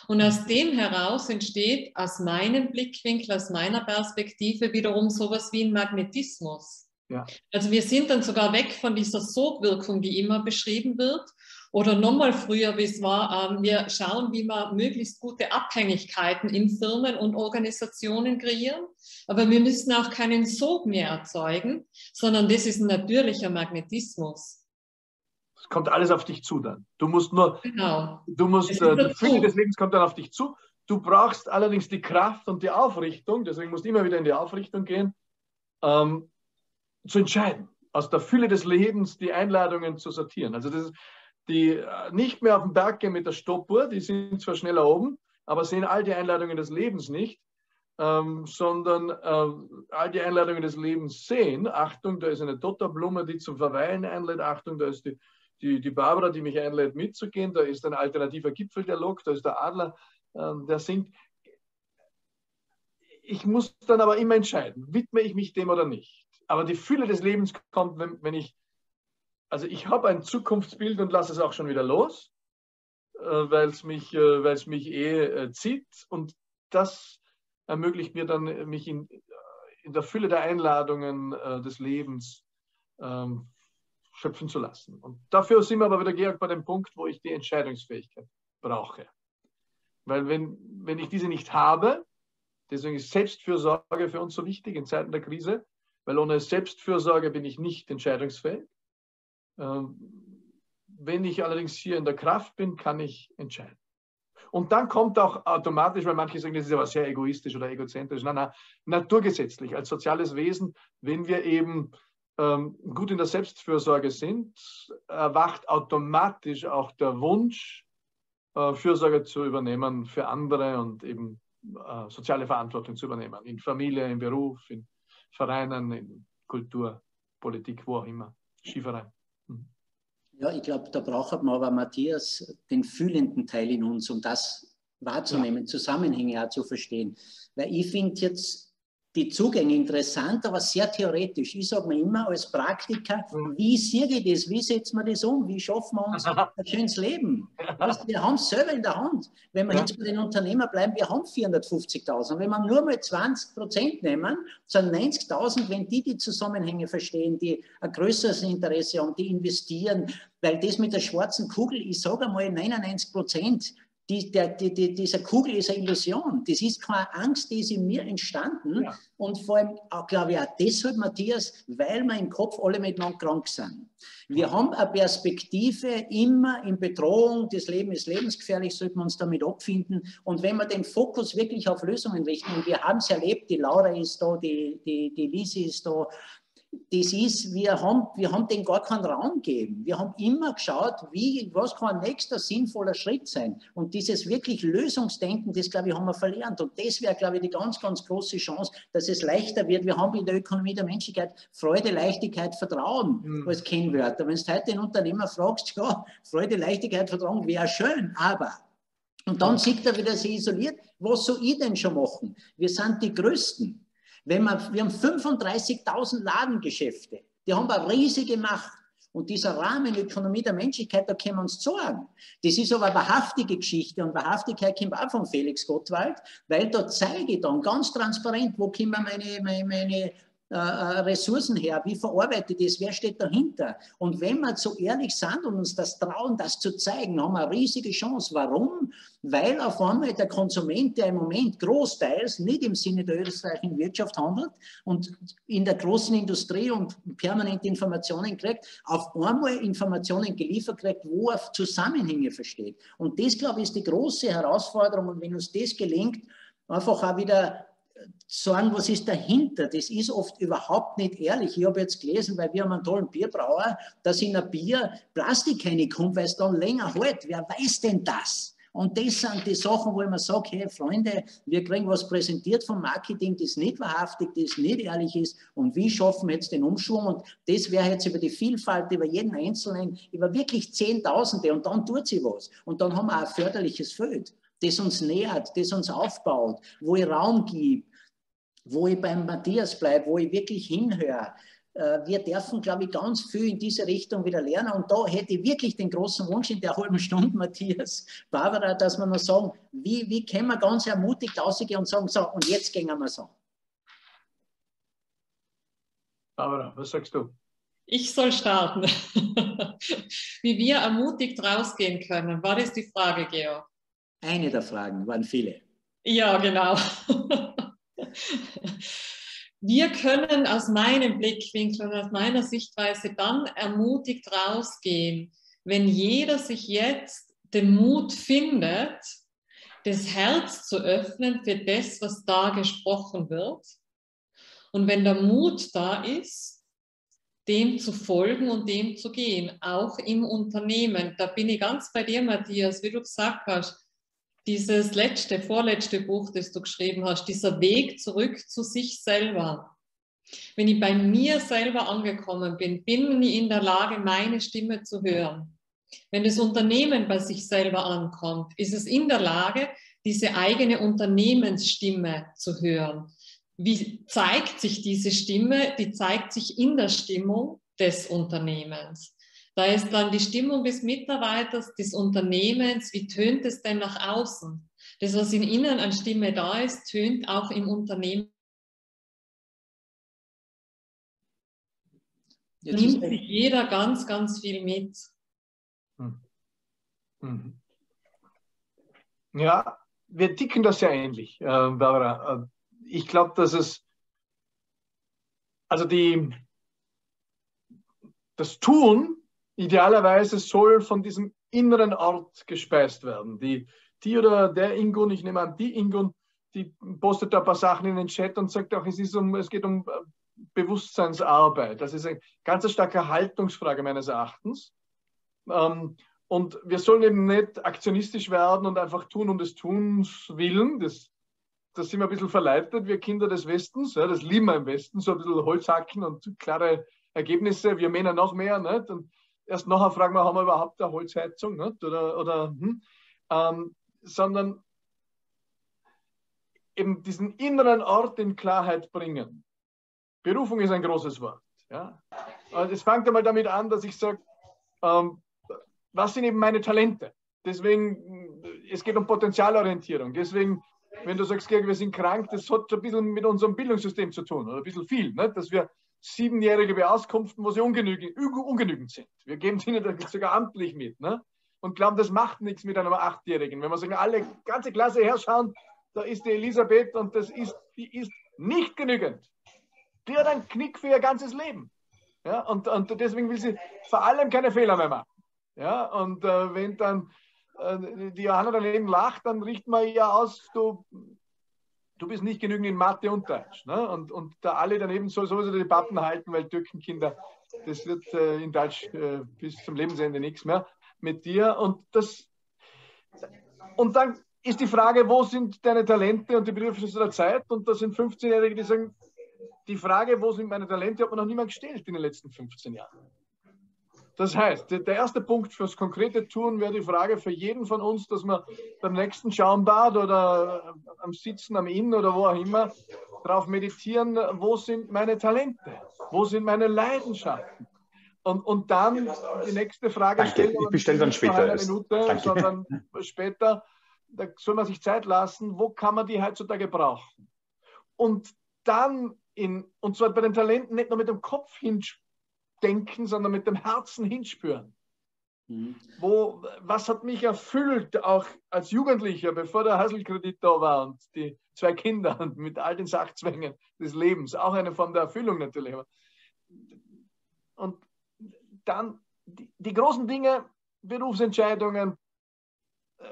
Und aus dem heraus entsteht aus meinem Blickwinkel, aus meiner Perspektive wiederum sowas wie ein Magnetismus. Ja. Also wir sind dann sogar weg von dieser Sogwirkung, die immer beschrieben wird, oder nochmal früher, wie es war, ähm, wir schauen, wie wir möglichst gute Abhängigkeiten in Firmen und Organisationen kreieren. Aber wir müssen auch keinen Sog mehr erzeugen, sondern das ist ein natürlicher Magnetismus. Es kommt alles auf dich zu dann. Du musst nur, genau. du musst, äh, die Fülle des Lebens kommt dann auf dich zu. Du brauchst allerdings die Kraft und die Aufrichtung, deswegen musst du immer wieder in die Aufrichtung gehen, ähm, zu entscheiden, aus der Fülle des Lebens die Einladungen zu sortieren. Also das ist, die äh, nicht mehr auf den Berg gehen mit der Stoppuhr, die sind zwar schneller oben, aber sehen all die Einladungen des Lebens nicht, ähm, sondern äh, all die Einladungen des Lebens sehen. Achtung, da ist eine Dotterblume, die zum Verweilen einlädt. Achtung, da ist die, die, die Barbara, die mich einlädt, mitzugehen. Da ist ein alternativer Gipfel, der lockt. Da ist der Adler, äh, der singt. Ich muss dann aber immer entscheiden, widme ich mich dem oder nicht. Aber die Fülle des Lebens kommt, wenn, wenn ich also ich habe ein Zukunftsbild und lasse es auch schon wieder los, äh, weil es mich, äh, mich eh äh, zieht. Und das ermöglicht mir dann, mich in, in der Fülle der Einladungen des Lebens ähm, schöpfen zu lassen. Und dafür sind wir aber wieder, Georg, bei dem Punkt, wo ich die Entscheidungsfähigkeit brauche. Weil wenn, wenn ich diese nicht habe, deswegen ist Selbstfürsorge für uns so wichtig in Zeiten der Krise, weil ohne Selbstfürsorge bin ich nicht entscheidungsfähig. Ähm, wenn ich allerdings hier in der Kraft bin, kann ich entscheiden. Und dann kommt auch automatisch, weil manche sagen, das ist aber sehr egoistisch oder egozentrisch, nein, nein, naturgesetzlich als soziales Wesen, wenn wir eben ähm, gut in der Selbstfürsorge sind, erwacht automatisch auch der Wunsch, äh, Fürsorge zu übernehmen für andere und eben äh, soziale Verantwortung zu übernehmen. In Familie, im Beruf, in Vereinen, in Kultur, Politik, wo auch immer. Skiverein. Ja, ich glaube, da braucht man aber Matthias den fühlenden Teil in uns, um das wahrzunehmen, ja. Zusammenhänge auch zu verstehen. Weil ich finde jetzt die Zugänge interessant, aber sehr theoretisch. Ich sage mir immer als Praktiker, mhm. wie sehe ich das? Wie setzen wir das um? Wie schaffen wir uns ein schönes Leben? wir haben es selber in der Hand. Wenn wir ja. jetzt bei den Unternehmern bleiben, wir haben 450.000. Wenn wir nur mal 20 Prozent nehmen, sind 90.000, wenn die die Zusammenhänge verstehen, die ein größeres Interesse haben, die investieren, weil das mit der schwarzen Kugel, ich sage einmal 99 Prozent, die, der, die, die, diese Kugel ist eine Illusion. Das ist keine Angst, die ist in mir entstanden. Ja. Und vor allem, glaube ich, auch deshalb, Matthias, weil wir im Kopf alle miteinander krank sind. Wir haben eine Perspektive immer in Bedrohung, das Leben ist lebensgefährlich, sollten wir uns damit abfinden. Und wenn wir den Fokus wirklich auf Lösungen richten, und wir haben es erlebt, die Laura ist da, die, die, die Lisi ist da, das ist, wir haben, wir haben denen gar keinen Raum gegeben. Wir haben immer geschaut, wie, was kann ein nächster sinnvoller Schritt sein. Und dieses wirklich Lösungsdenken, das, glaube ich, haben wir verlernt. Und das wäre, glaube ich, die ganz, ganz große Chance, dass es leichter wird. Wir haben in der Ökonomie der Menschlichkeit Freude, Leichtigkeit, Vertrauen mhm. als Kennwörter. Wenn du heute den Unternehmer fragst, ja, Freude, Leichtigkeit, Vertrauen wäre schön, aber und dann sieht er wieder sich isoliert. Was soll ich denn schon machen? Wir sind die Größten. Wenn man, wir haben 35.000 Ladengeschäfte. Die haben eine riesige Macht. Und dieser Rahmen Ökonomie der Menschlichkeit, da können wir uns sagen. Das ist aber eine wahrhaftige Geschichte und Wahrhaftigkeit kommt auch von Felix Gottwald, weil da zeige ich dann ganz transparent, wo kommen meine, meine, meine äh, äh, Ressourcen her? Wie verarbeite ich das? Wer steht dahinter? Und wenn wir so ehrlich sind und uns das trauen, das zu zeigen, haben wir eine riesige Chance. Warum? Weil auf einmal der Konsument, der im Moment großteils nicht im Sinne der österreichischen Wirtschaft handelt und in der großen Industrie und permanent Informationen kriegt, auf einmal Informationen geliefert kriegt, wo er Zusammenhänge versteht. Und das, glaube ich, ist die große Herausforderung. Und wenn uns das gelingt, einfach auch wieder sagen, was ist dahinter. Das ist oft überhaupt nicht ehrlich. Ich habe jetzt gelesen, weil wir haben einen tollen Bierbrauer, dass in ein Bier Plastik reinkommt, weil es dann länger hält. Wer weiß denn das? Und das sind die Sachen, wo ich mir sage, hey Freunde, wir kriegen was präsentiert vom Marketing, das nicht wahrhaftig, das nicht ehrlich ist. Und wie schaffen wir jetzt den Umschwung? Und das wäre jetzt über die Vielfalt, über jeden Einzelnen, über wirklich Zehntausende. Und dann tut sie was. Und dann haben wir auch ein förderliches Feld das uns nähert, das uns aufbaut, wo ich Raum gebe, wo ich beim Matthias bleibe, wo ich wirklich hinhöre. Äh, wir dürfen, glaube ich, ganz viel in diese Richtung wieder lernen. Und da hätte ich wirklich den großen Wunsch in der halben Stunde, [laughs] Matthias, Barbara, dass wir noch sagen, wie, wie können wir ganz ermutigt rausgehen und sagen, so, und jetzt gehen wir so. Barbara, was sagst du? Ich soll starten. [laughs] wie wir ermutigt rausgehen können, war das die Frage, Georg? Eine der Fragen, waren viele. Ja, genau. Wir können aus meinem Blickwinkel und aus meiner Sichtweise dann ermutigt rausgehen, wenn jeder sich jetzt den Mut findet, das Herz zu öffnen für das, was da gesprochen wird. Und wenn der Mut da ist, dem zu folgen und dem zu gehen, auch im Unternehmen. Da bin ich ganz bei dir, Matthias, wie du gesagt hast dieses letzte, vorletzte Buch, das du geschrieben hast, dieser Weg zurück zu sich selber. Wenn ich bei mir selber angekommen bin, bin ich in der Lage, meine Stimme zu hören. Wenn das Unternehmen bei sich selber ankommt, ist es in der Lage, diese eigene Unternehmensstimme zu hören. Wie zeigt sich diese Stimme? Die zeigt sich in der Stimmung des Unternehmens. Da ist dann die Stimmung des Mitarbeiters, des Unternehmens, wie tönt es denn nach außen? Das, was in Ihnen an Stimme da ist, tönt auch im Unternehmen. Jetzt Nimmt sich jeder ganz, ganz viel mit. Hm. Mhm. Ja, wir ticken das ja ähnlich, äh, Barbara. Äh, ich glaube, dass es, also die, das Tun idealerweise soll von diesem inneren Ort gespeist werden. Die, die oder der Ingun, ich nehme an, die Ingun, die postet da ein paar Sachen in den Chat und sagt auch, es, ist um, es geht um äh, Bewusstseinsarbeit. Das ist eine ganz starke Haltungsfrage meines Erachtens. Ähm, und wir sollen eben nicht aktionistisch werden und einfach tun um des Tuns willen. Das, das sind wir ein bisschen verleitet, wir Kinder des Westens. Ja, das lieben wir im Westen, so ein bisschen Holzhacken und klare Ergebnisse. Wir Männer noch mehr. Nicht? Und erst nachher fragen wir, haben wir überhaupt eine Holzheizung? Nicht? Oder, oder, hm? ähm, sondern eben diesen inneren Ort in Klarheit bringen. Berufung ist ein großes Wort. Ja? Also es fängt einmal damit an, dass ich sage, ähm, was sind eben meine Talente? Deswegen, es geht um Potenzialorientierung. Deswegen, wenn du sagst, wir sind krank, das hat ein bisschen mit unserem Bildungssystem zu tun, oder ein bisschen viel, ne? dass wir Siebenjährige Beauskunften, wo sie ungenügend, ungenügend sind. Wir geben es ihnen sogar amtlich mit. Ne? Und glauben, das macht nichts mit einem Achtjährigen. Wenn wir sagen, alle ganze Klasse herschauen, da ist die Elisabeth und das ist, die ist nicht genügend. Die hat einen Knick für ihr ganzes Leben. Ja? Und, und deswegen will sie vor allem keine Fehler mehr machen. Ja? Und äh, wenn dann äh, die Johanna daneben lacht, dann riecht man ihr aus, du du bist nicht genügend in Mathe und Deutsch. Ne? Und, und da alle daneben soll sowieso die Pappen halten, weil Türkenkinder, das wird äh, in Deutsch äh, bis zum Lebensende nichts mehr mit dir. Und, das, und dann ist die Frage, wo sind deine Talente und die Bedürfnisse der Zeit? Und da sind 15-Jährige, die sagen, die Frage, wo sind meine Talente, hat man noch niemand gestellt in den letzten 15 Jahren. Das heißt, der erste Punkt fürs konkrete Tun wäre die Frage für jeden von uns, dass man beim nächsten Schaumbad oder am Sitzen am Inn oder wo auch immer darauf meditieren, wo sind meine Talente, wo sind meine Leidenschaften. Und, und dann die nächste Frage Danke. stellen. Ich bestelle dann später. Eine Minute, Danke. sondern später. Da soll man sich Zeit lassen. Wo kann man die heutzutage brauchen? Und dann in, und zwar bei den Talenten nicht nur mit dem Kopf hindenken, sondern mit dem Herzen hinspüren. Mhm. Wo, was hat mich erfüllt, auch als Jugendlicher, bevor der Hasselkredit da war und die zwei Kinder [laughs] mit all den Sachzwängen des Lebens, auch eine Form der Erfüllung natürlich. Und dann die, die großen Dinge, Berufsentscheidungen,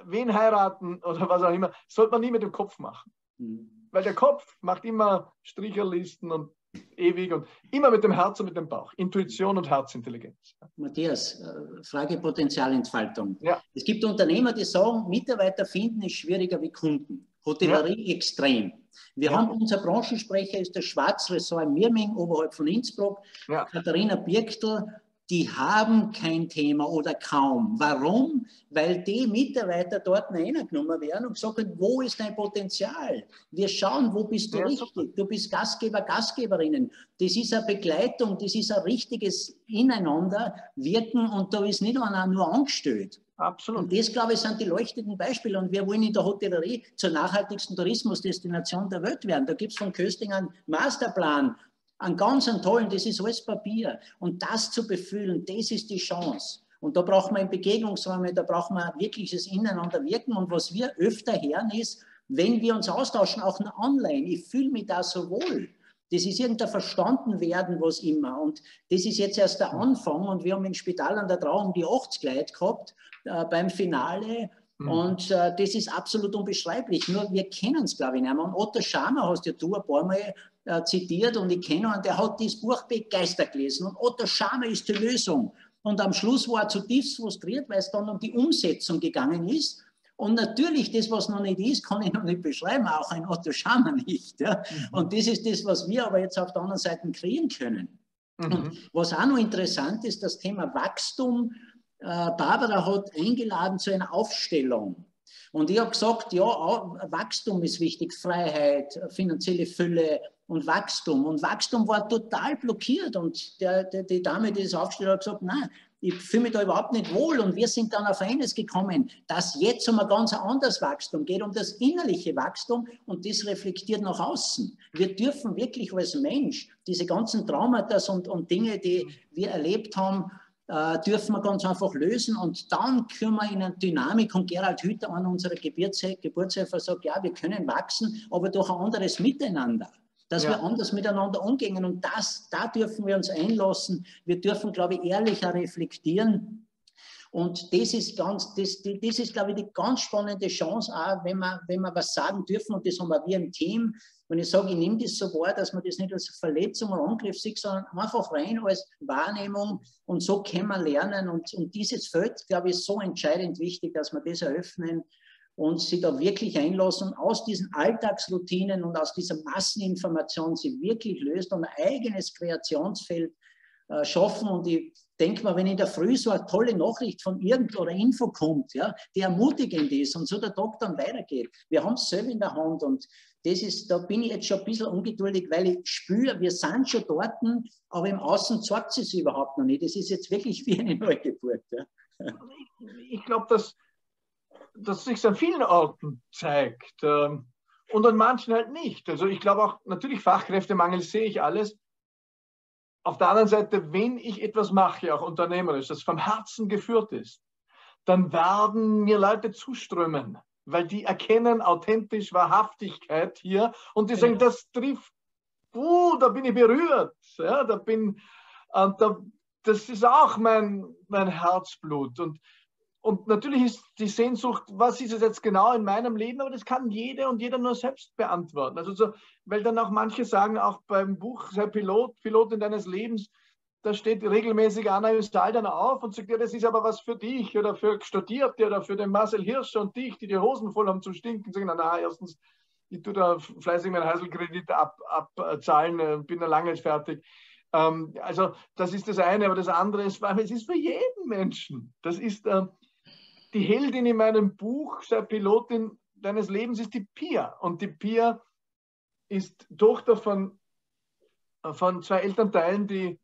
wen heiraten oder was auch immer, sollte man nie mit dem Kopf machen. Mhm. Weil der Kopf macht immer Stricherlisten und ewig und immer mit dem Herz und mit dem Bauch. Intuition und Herzintelligenz. Matthias, äh, Frage Potenzialentfaltung. Ja. Es gibt Unternehmer, die sagen, Mitarbeiter finden ist schwieriger wie Kunden. Hotellerie ja. extrem. Wir ja. haben unser Branchensprecher, ist der Schwarzressort in Mirming, oberhalb von Innsbruck. Katharina Birktl, die haben kein Thema oder kaum. Warum? Weil die Mitarbeiter dort reingenommen werden und gesagt haben, wo ist dein Potenzial? Wir schauen, wo bist du ja, richtig? Du bist Gastgeber, Gastgeberinnen. Das ist eine Begleitung, das ist ein richtiges Ineinander wirken und da ist nicht einer nur angestellt. Absolut. Und das, glaube ich, sind die leuchtenden Beispiele. Und wir wollen in der Hotellerie zur nachhaltigsten Tourismusdestination der Welt werden. Da gibt es von Kösting einen Masterplan, einen ganz einen tollen, das ist alles Papier. Und das zu befühlen, das ist die Chance. Und da braucht man Begegnungsräume, da braucht man wirkliches Ineinanderwirken. Und was wir öfter hören ist, wenn wir uns austauschen, auch online, ich fühle mich da so wohl. Das ist irgendein verstanden werden, was immer. Und das ist jetzt erst der Anfang. Und wir haben im Spital an der Trauung die 80 Leute gehabt äh, beim Finale. Mhm. Und äh, das ist absolut unbeschreiblich. Nur wir kennen es, glaube ich, nicht mehr. Und Otto Schama hast ja du ein paar Mal äh, zitiert und ich kenne ihn, der hat dieses Buch begeistert gelesen. Und Otto Schama ist die Lösung. Und am Schluss war er zutiefst frustriert, weil es dann um die Umsetzung gegangen ist. Und natürlich, das, was noch nicht ist, kann ich noch nicht beschreiben, auch ein Otto Schama nicht. Ja? Mhm. Und das ist das, was wir aber jetzt auf der anderen Seite kreieren können. Mhm. Und was auch noch interessant ist, das Thema Wachstum. Äh, Barbara hat eingeladen zu einer Aufstellung. Und ich habe gesagt, ja, Wachstum ist wichtig, Freiheit, finanzielle Fülle, und Wachstum. Und Wachstum war total blockiert. Und der, der, die Dame, die das aufgestellt hat, gesagt, nein, ich fühle mich da überhaupt nicht wohl. Und wir sind dann auf eines gekommen, dass jetzt um ein ganz anderes Wachstum geht, um das innerliche Wachstum und das reflektiert nach außen. Wir dürfen wirklich als Mensch diese ganzen Traumata und, und Dinge, die wir erlebt haben, äh, dürfen wir ganz einfach lösen und dann können wir in eine Dynamik und Gerald Hüther an unserer Geburtshelfer sagt, ja, wir können wachsen, aber durch ein anderes Miteinander dass ja. wir anders miteinander umgehen. Und das, da dürfen wir uns einlassen. Wir dürfen, glaube ich, ehrlicher reflektieren. Und das ist ganz, das, das ist, glaube ich, die ganz spannende Chance, auch wenn wir, wenn wir was sagen dürfen. Und das haben wir im Team. Wenn ich sage, ich nehme das so wahr, dass man das nicht als Verletzung oder Angriff sieht, sondern einfach rein als Wahrnehmung. Und so können wir lernen. Und, und dieses Feld, glaube ich, ist so entscheidend wichtig, dass wir das eröffnen und sie da wirklich einlassen aus diesen Alltagsroutinen und aus dieser Masseninformation sie wirklich löst und ein eigenes Kreationsfeld äh, schaffen. Und ich denke mal, wenn in der Früh so eine tolle Nachricht von irgend oder Info kommt, ja, die ermutigend ist und so der Tag dann weitergeht. Wir haben es selber in der Hand und das ist, da bin ich jetzt schon ein bisschen ungeduldig, weil ich spüre, wir sind schon dort, aber im Außen zeigt es überhaupt noch nicht. Das ist jetzt wirklich [laughs] wie eine Neugeburt. Ja. Ich, ich glaube, dass das sich an vielen Orten zeigt ähm, und an manchen halt nicht. Also ich glaube auch, natürlich Fachkräftemangel sehe ich alles. Auf der anderen Seite, wenn ich etwas mache, auch unternehmerisch, das vom Herzen geführt ist, dann werden mir Leute zuströmen, weil die erkennen authentisch Wahrhaftigkeit hier und die sagen, das trifft, uh, da bin ich berührt, ja, da bin, und da, das ist auch mein, mein Herzblut und und natürlich ist die Sehnsucht, was ist es jetzt genau in meinem Leben, aber das kann jede und jeder nur selbst beantworten. Also so, weil dann auch manche sagen, auch beim Buch, sei Pilot, Pilotin deines Lebens, da steht regelmäßig Anna dann auf und sagt, ja, das ist aber was für dich oder für Studierte oder für den Marcel Hirsch und dich, die die Hosen voll haben zu stinken. Sagen, na, na erstens, ich tue da fleißig meinen Heiselkredit abzahlen, ab, äh, bin da lange fertig. Ähm, also das ist das eine, aber das andere ist, es ist für jeden Menschen. Das ist, äh, die Heldin in meinem Buch, der Pilotin deines Lebens, ist die Pia. Und die Pia ist Tochter von, von zwei Elternteilen, die,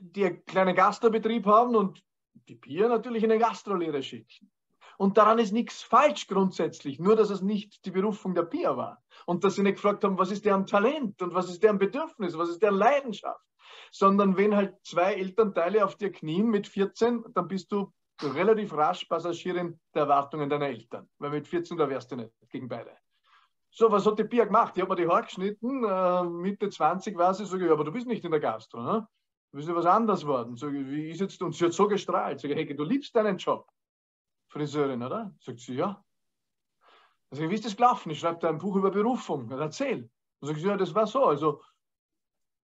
die einen kleinen Gastrobetrieb haben und die Pia natürlich in eine Gastrolehre schicken. Und daran ist nichts falsch grundsätzlich, nur dass es nicht die Berufung der Pia war. Und dass sie nicht gefragt haben, was ist deren Talent und was ist deren Bedürfnis, was ist deren Leidenschaft. Sondern wenn halt zwei Elternteile auf dir knien mit 14, dann bist du relativ rasch Passagierin der Erwartungen deiner Eltern. Weil mit 14, da wärst du nicht gegen beide. So, was hat die Pia gemacht? Die hat mir die Haare geschnitten, äh, Mitte 20 war sie, sage ich, aber du bist nicht in der Gastro, ne? Du bist ja was anderes worden. Sag ich, wie ist jetzt, und sie hat so gestrahlt. Sag ich, hey, du liebst deinen Job. Friseurin, oder? Sagt sie, ja. Sag ich, wie ist das gelaufen? Ich schreibe da ein Buch über Berufung. Erzähl. Dann sag ich, ja, das war so. Also,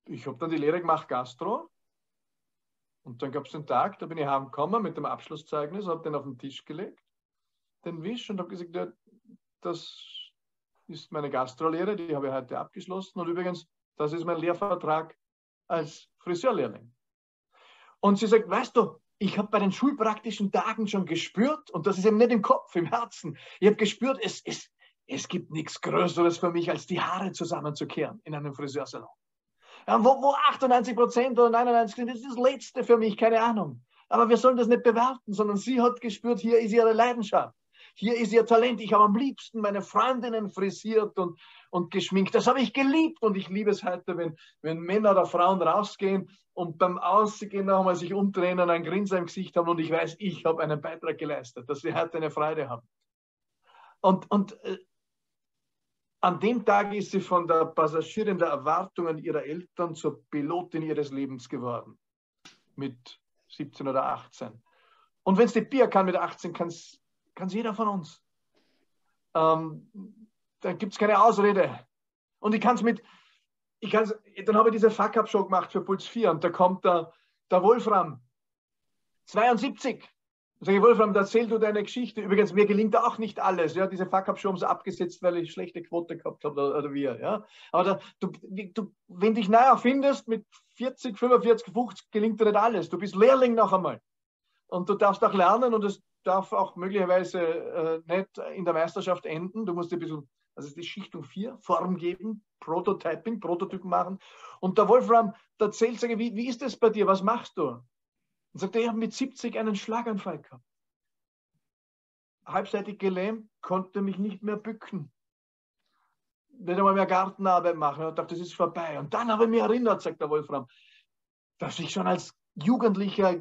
ich habe dann die Lehre gemacht, Gastro. Und dann gab es den Tag, da bin ich heimgekommen mit dem Abschlusszeugnis, habe den auf den Tisch gelegt, den Wisch und habe gesagt, ja, das ist meine Gastrolehre, die habe ich heute abgeschlossen. Und übrigens, das ist mein Lehrvertrag als Friseurlehrling. Und sie sagt, weißt du, ich habe bei den schulpraktischen Tagen schon gespürt, und das ist eben nicht im Kopf, im Herzen, ich habe gespürt, es, es, es gibt nichts Größeres für mich, als die Haare zusammenzukehren in einem Friseursalon. Wo, wo 98 Prozent oder 99 sind, das ist das Letzte für mich, keine Ahnung. Aber wir sollen das nicht bewerten, sondern sie hat gespürt, hier ist ihre Leidenschaft. Hier ist ihr Talent. Ich habe am liebsten meine Freundinnen frisiert und, und geschminkt. Das habe ich geliebt und ich liebe es heute, wenn, wenn Männer oder Frauen rausgehen und beim Ausgehen noch einmal sich umdrehen und ein Grinsen im Gesicht haben und ich weiß, ich habe einen Beitrag geleistet, dass sie heute eine Freude haben. Und, und äh, an dem Tag ist sie von der Passagierin der Erwartungen ihrer Eltern zur Pilotin ihres Lebens geworden. Mit 17 oder 18. Und wenn es die Pia kann mit 18, kann es jeder von uns. Ähm, da gibt es keine Ausrede. Und ich kann es mit, ich kann's, dann habe ich diese Fuck-Up-Show gemacht für Puls 4 und da kommt der, der Wolfram, 72. Da sage ich, Wolfram, erzähl du deine Geschichte. Übrigens, mir gelingt auch nicht alles. Ja, diese Fuck-Up-Show haben sie abgesetzt, weil ich schlechte Quote gehabt habe oder, wir. Ja. Aber da, du, du, wenn dich neu erfindest mit 40, 45, 50, gelingt dir nicht alles. Du bist Lehrling noch einmal. Und du darfst auch lernen und es darf auch möglicherweise äh, nicht in der Meisterschaft enden. Du musst ein bisschen ist die Schichtung 4, Form geben, Prototyping, Prototypen machen. Und der Wolfram erzählt, sage, wie, wie ist das bei dir? Was machst du? Und sagt, er, ich habe mit 70 einen Schlaganfall gehabt. Halbseitig gelähmt, konnte mich nicht mehr bücken. Nicht einmal mehr Gartenarbeit machen. Ich dachte, das ist vorbei. Und dann habe ich mich erinnert, sagt der Wolfram, dass ich schon als Jugendlicher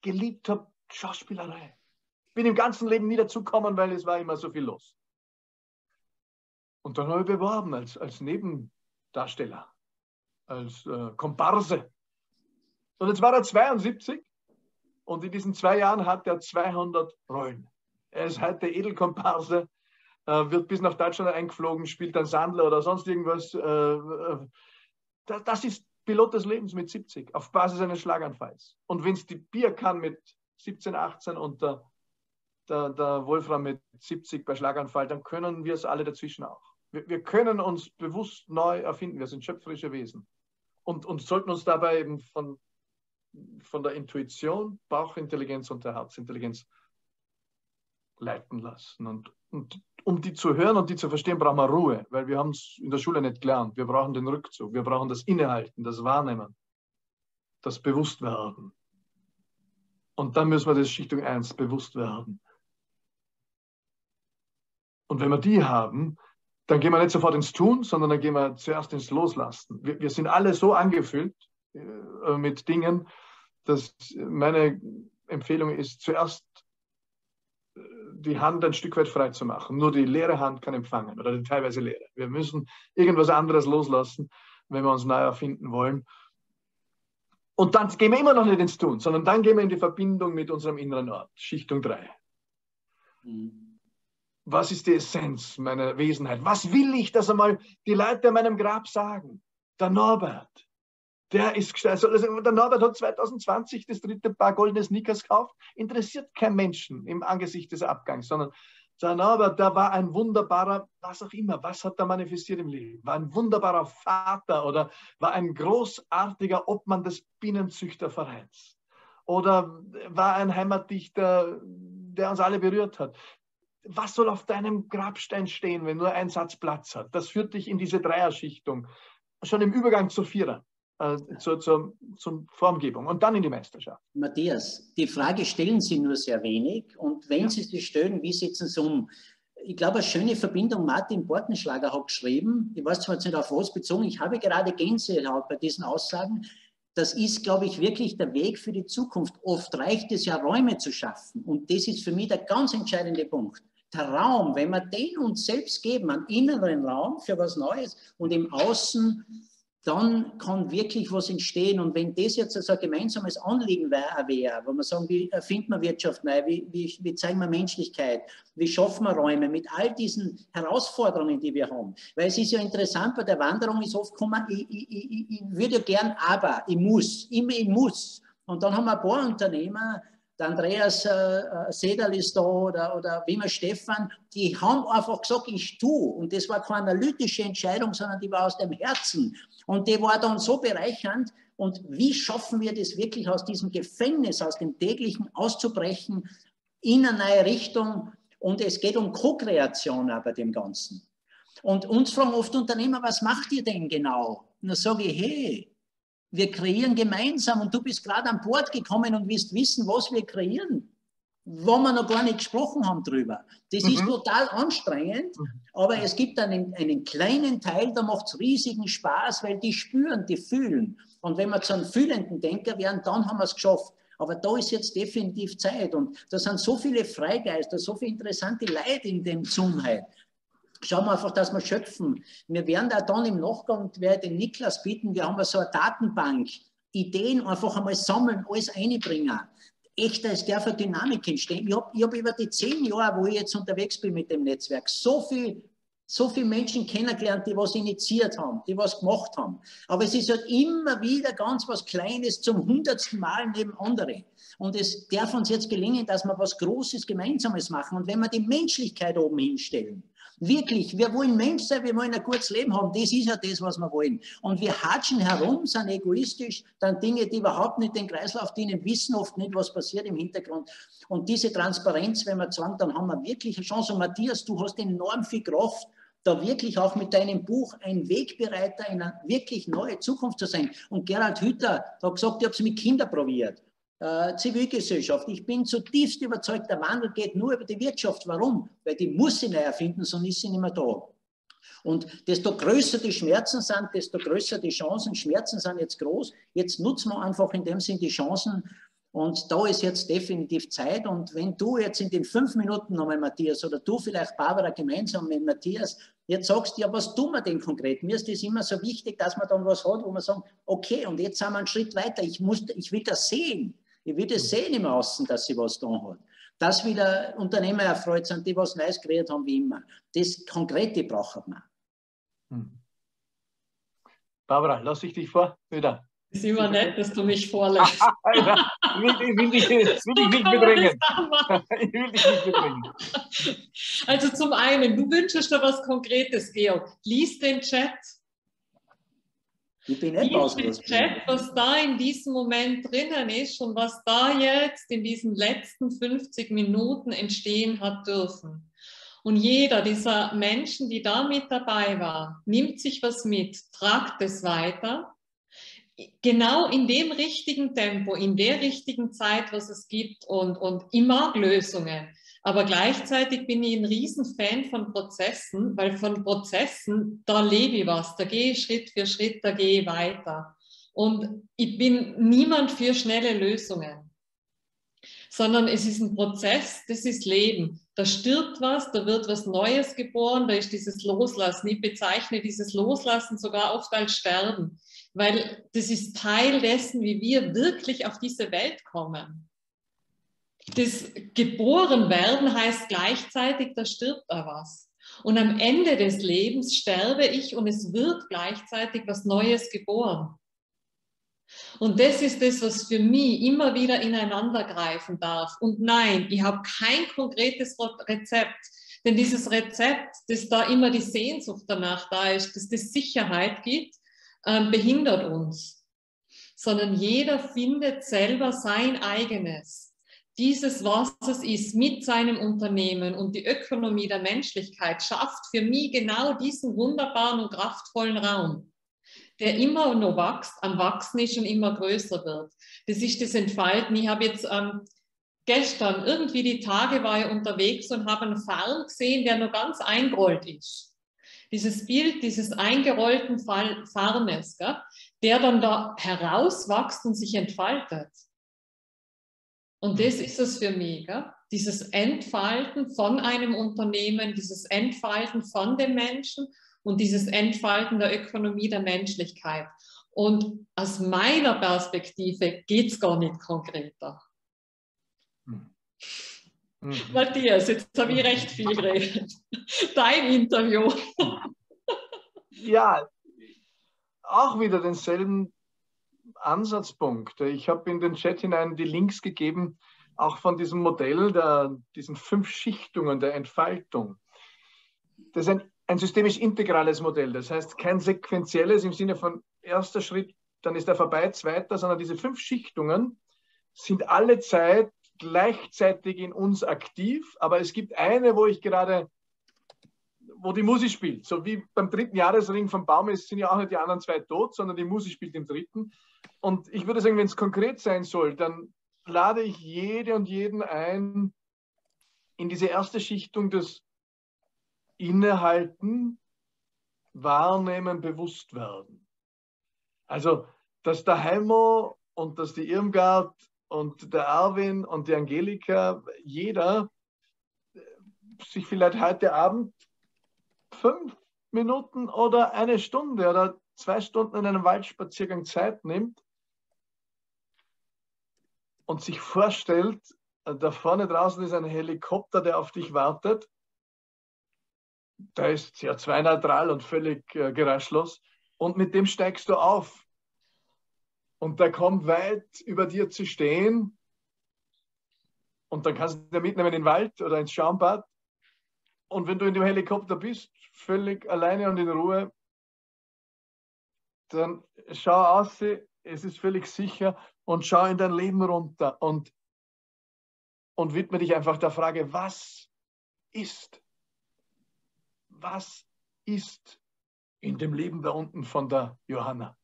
geliebt habe, Schauspielerei. Bin im ganzen Leben nie dazugekommen, weil es war immer so viel los. Und dann habe ich beworben als, als Nebendarsteller, als äh, Komparse. Und jetzt war er 72 und in diesen zwei Jahren hat er 200 Rollen. Er ist heute Edelkomparse, äh, wird bis nach Deutschland eingeflogen, spielt dann Sandler oder sonst irgendwas. Äh, äh das ist Pilot des Lebens mit 70, auf Basis eines Schlaganfalls. Und wenn es die Bier kann mit 17, 18 und der, der, der Wolfram mit 70 bei Schlaganfall, dann können wir es alle dazwischen auch. Wir, wir können uns bewusst neu erfinden. Wir sind schöpferische Wesen und, und sollten uns dabei eben von, von der Intuition, Bauchintelligenz und der Herzintelligenz leiten lassen. Und, und um die zu hören und die zu verstehen, brauchen wir Ruhe, weil wir haben es in der Schule nicht gelernt. Wir brauchen den Rückzug, wir brauchen das Innehalten, das Wahrnehmen, das Bewusstwerden. Und dann müssen wir das Schichtung 1 bewusst werden. Und wenn wir die haben, dann gehen wir nicht sofort ins Tun, sondern dann gehen wir zuerst ins Loslassen. Wir, wir sind alle so angefüllt äh, mit Dingen, dass meine Empfehlung ist, zuerst äh, die Hand ein Stück weit frei zu machen. Nur die leere Hand kann empfangen oder die teilweise leere. Wir müssen irgendwas anderes loslassen, wenn wir uns neu erfinden wollen. Und dann gehen wir immer noch nicht ins Tun, sondern dann gehen wir in die Verbindung mit unserem inneren Ort, Schichtung 3. Mhm was ist die Essenz meiner Wesenheit? Was will ich, dass einmal die Leute an meinem Grab sagen? Der Norbert, der ist. Also der Norbert hat 2020 das dritte Paar goldene Sneakers gekauft. Interessiert kein Menschen im Angesicht des Abgangs, sondern der Norbert, der war ein wunderbarer, was auch immer, was hat er manifestiert im Leben? War ein wunderbarer Vater oder war ein großartiger Obmann des Bienenzüchtervereins? Oder war ein Heimatdichter, der uns alle berührt hat was soll auf deinem Grabstein stehen, wenn nur ein Satz Platz hat? Das führt dich in diese Dreierschichtung, schon im Übergang zur Vierer. Äh, zur, zur, zur Formgebung und dann in die Meisterschaft. Matthias, die Frage stellen Sie nur sehr wenig und wenn Sie sie stellen, wie setzen Sie um? Ich glaube, eine schöne Verbindung, Martin Bortenschlager hat geschrieben, ich weiß zwar jetzt nicht auf was bezogen, ich habe gerade Gänsehaut bei diesen Aussagen, das ist, glaube ich, wirklich der Weg für die Zukunft. Oft reicht es ja, Räume zu schaffen. Und das ist für mich der ganz entscheidende Punkt. Der Raum, wenn wir den uns selbst geben, einen inneren Raum für was Neues und im Außen dann kann wirklich was entstehen. Und wenn das jetzt also ein gemeinsames Anliegen wäre, wo wir sagen, wie erfinden wir Wirtschaft neu, wie, wie, wie, zeigen wir Menschlichkeit, wie schaffen wir Räume mit all diesen Herausforderungen, die wir haben. Weil es ist ja interessant, bei der Wanderung ist oft gekommen, ich, ich, ich, ich würde ja gern, aber ich muss, immer ich muss. Und dann haben wir ein paar Unternehmer, der Andreas äh, äh Sedal ist da oder, oder Wimmer Stefan, die haben einfach gesagt, ich tue. Und das war keine analytische Entscheidung, sondern die war aus dem Herzen. Und die war dann so bereichernd. Und wie schaffen wir das wirklich aus diesem Gefängnis, aus dem täglichen auszubrechen, in eine neue Richtung? Und es geht um Co-Kreation bei dem Ganzen. Und uns fragen oft Unternehmer, was macht ihr denn genau? Und dann sage ich, hey, wir kreieren gemeinsam und du bist gerade an Bord gekommen und willst wissen, was wir kreieren, wo wir noch gar nicht gesprochen haben drüber. Das mhm. ist total anstrengend, mhm. aber es gibt einen, einen kleinen Teil, da macht es riesigen Spaß, weil die spüren, die fühlen. Und wenn wir zu einem fühlenden Denker werden, dann haben wir es geschafft. Aber da ist jetzt definitiv Zeit und da sind so viele Freigeister, so viele interessante Leute in dem Zoom heute schauen wir einfach, dass wir schöpfen. Wir werden da dann im Nachgang, werde den Niklas bitten, wir haben so eine Datenbank, Ideen einfach einmal sammeln, alles einbringen. Echt, da ist der für Dynamik entstehen. Ich habe hab über die zehn Jahre, wo ich jetzt unterwegs bin mit dem Netzwerk, so viel so viele Menschen kennengelernt, die was initiiert haben, die was gemacht haben. Aber es ist halt immer wieder ganz was Kleines zum hundertsten Mal neben andere. Und es darf uns jetzt gelingen, dass wir was Großes, Gemeinsames machen. Und wenn wir die Menschlichkeit oben hinstellen, Wirklich, wir wollen Mensch sein, wir wollen ein gutes Leben haben. Das ist ja das, was wir wollen. Und wir hatschen herum, sind egoistisch, dann Dinge, die überhaupt nicht den Kreislauf dienen, wissen oft nicht, was passiert im Hintergrund. Und diese Transparenz, wenn wir sagen, dann haben wir wirklich eine Chance. Und Matthias, du hast enorm viel Kraft, da wirklich auch mit deinem Buch ein Wegbereiter in eine wirklich neue Zukunft zu sein. Und Gerald Hütter hat gesagt, ich habe es mit Kindern probiert äh, Zivilgesellschaft. Ich bin zutiefst überzeugt, der Wandel geht nur über die Wirtschaft. Warum? Weil die muss sie neu erfinden, sonst ist sie nicht mehr da. Und desto größer die Schmerzen sind, desto größer die Chancen. Schmerzen sind jetzt groß. Jetzt nutzen wir einfach in dem Sinn die Chancen. Und da ist jetzt definitiv Zeit. Und wenn du jetzt in den fünf Minuten nochmal, Matthias, oder du vielleicht, Barbara, gemeinsam mit Matthias, jetzt sagst, ja, was tun wir denn konkret? Mir ist das immer so wichtig, dass man dann was hat, wo man sagt, okay, und jetzt sind wir einen Schritt weiter. Ich, muss, ich will das sehen. Ich will das sehen im Außen, dass sie was da hat. Dass wieder Unternehmer erfreut sind, die was Neues kreiert haben, wie immer. Das Konkrete braucht man. Hm. Barbara, lass ich dich vor, wieder. Es ist immer nett, dass du mich vorlässt. [laughs] ich will dich, will dich nicht bedrängen. [laughs] Ich will dich nicht bedrängen. Also zum einen, du wünschst dir was Konkretes, Georg. Lies den Chat. Ich bin nicht ausgerüstet. Chat, was da in diesem Moment drinnen ist und was da jetzt in diesen letzten 50 Minuten entstehen hat dürfen. Und jeder dieser Menschen, die da mit dabei war, nimmt sich was mit, tragt es weiter. Genau in dem richtigen Tempo, in der richtigen Zeit, was es gibt und, und immer Lösungen. Aber gleichzeitig bin ich ein Riesenfan von Prozessen, weil von Prozessen, da lebe ich was, da gehe ich Schritt für Schritt, da gehe ich weiter. Und ich bin niemand für schnelle Lösungen, sondern es ist ein Prozess, das ist Leben. Da stirbt was, da wird was Neues geboren, da ist dieses Loslassen. Ich bezeichne dieses Loslassen sogar oft als Sterben, weil das ist Teil dessen, wie wir wirklich auf diese Welt kommen das Geborenwerden heißt gleichzeitig, da stirbt da was. Und am Ende des Lebens sterbe ich und es wird gleichzeitig was Neues geboren. Und das ist das, was für mich immer wieder ineinander greifen darf. Und nein, ich habe kein konkretes Rezept. Denn dieses Rezept, das da immer die Sehnsucht danach da ist, dass das Sicherheit gibt, ähm, behindert uns. Sondern jeder findet selber sein eigenes dieses, was es ist, mit seinem Unternehmen und die Ökonomie der Menschlichkeit schafft für mich genau diesen wunderbaren und kraftvollen Raum. der immer noch wächst, am Wachsen ist und immer größer wird. Das ist das Entfalten. Ich habe jetzt ähm, gestern irgendwie die Tage war ich unterwegs und habe einen Farn gesehen, der noch ganz eingerollt ist. Dieses Bild dieses eingerollten Farnes, der dann da herauswächst und sich entfaltet. Und das ist es für mich, gell? dieses Entfalten von einem Unternehmen, dieses Entfalten von den Menschen und dieses Entfalten der Ökonomie der Menschlichkeit. Und aus meiner Perspektive geht es gar nicht konkreter. Mhm. Matthias, jetzt habe ich recht viel geredet. Dein Interview. Ja, auch wieder denselben Ansatzpunkt. Ich habe in den Chat hinein die Links gegeben, auch von diesem Modell, der, diesen fünf Schichtungen der Entfaltung. Das ist ein, ein systemisch integrales Modell, das heißt kein sequenzielles im Sinne von erster Schritt, dann ist er vorbei, zweiter, sondern diese fünf Schichtungen sind alle Zeit gleichzeitig in uns aktiv, aber es gibt eine, wo ich gerade, wo die Musik spielt. So wie beim dritten Jahresring vom Baum ist, sind ja auch nicht die anderen zwei tot, sondern die Musik spielt im dritten. Und ich würde sagen, wenn es konkret sein soll, dann lade ich jede und jeden ein, in diese erste Schichtung des Innehalten, Wahrnehmen, Bewusstwerden. Also, dass der Heimo und dass die Irmgard und der Erwin und die Angelika, jeder sich vielleicht heute Abend fünf Minuten oder eine Stunde oder zwei Stunden in einem Waldspaziergang Zeit nimmt und sich vorstellt, da vorne draußen ist ein Helikopter, der auf dich wartet. Der ist CO2-neutral und völlig äh, geräuschlos. Und mit dem steigst du auf. Und der kommt weit über dir zu stehen. Und dann kannst du ihn mitnehmen in den Wald oder ins Schaumbad. Und wenn du in dem Helikopter bist, völlig alleine und in Ruhe, dann schau aus, es ist völlig sicher und schau in dein Leben runter und, und widme dich einfach der Frage, was ist? Was ist in dem Leben da unten von der Johanna,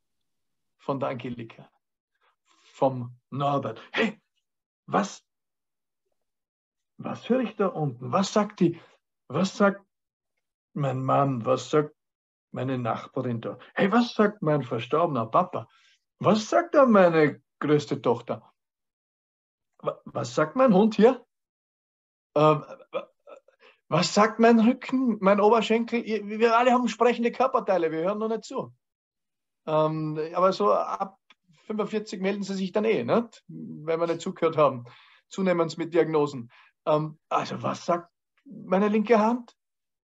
von der Angelika, vom Norbert? Hey, was, was höre ich da unten? Was sagt die, was sagt mein Mann? Was sagt meine Nachbarin da? Hey, was sagt mein verstorbener Papa? Was sagt da meine größte Tochter? Was sagt mein Hund hier? Ähm, was sagt mein Rücken, mein Oberschenkel? Wir alle haben sprechende Körperteile, wir hören noch nicht zu. Ähm, aber so ab 45 melden sie sich dann eh, nicht? wenn wir nicht zugehört haben. Zunehmend mit Diagnosen. Ähm, also was sagt meine linke Hand,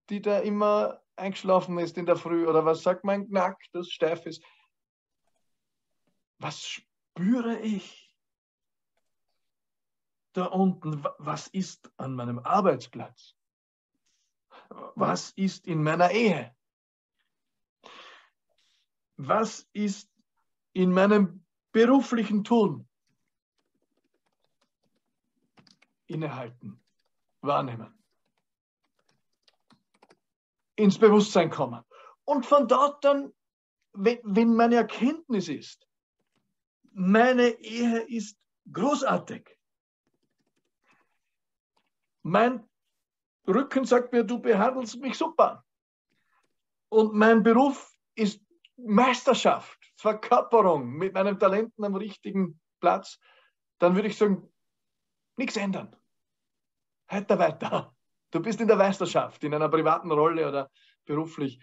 die da immer eingeschlafen ist in der Früh? Oder was sagt mein Knack, das steif ist? Was spüre ich da unten? Was ist an meinem Arbeitsplatz? Was ist in meiner Ehe? Was ist in meinem beruflichen Tun? Innehalten, wahrnehmen ins Bewusstsein kommen. Und von dort dann, wenn, wenn meine Erkenntnis ist, meine Ehe ist großartig. Mein Rücken sagt mir, du behandelst mich super. Und mein Beruf ist Meisterschaft, Verkörperung mit meinen Talenten am richtigen Platz. Dann würde ich sagen, nichts ändern. Weiter, weiter. Du bist in der Meisterschaft, in einer privaten Rolle oder beruflich.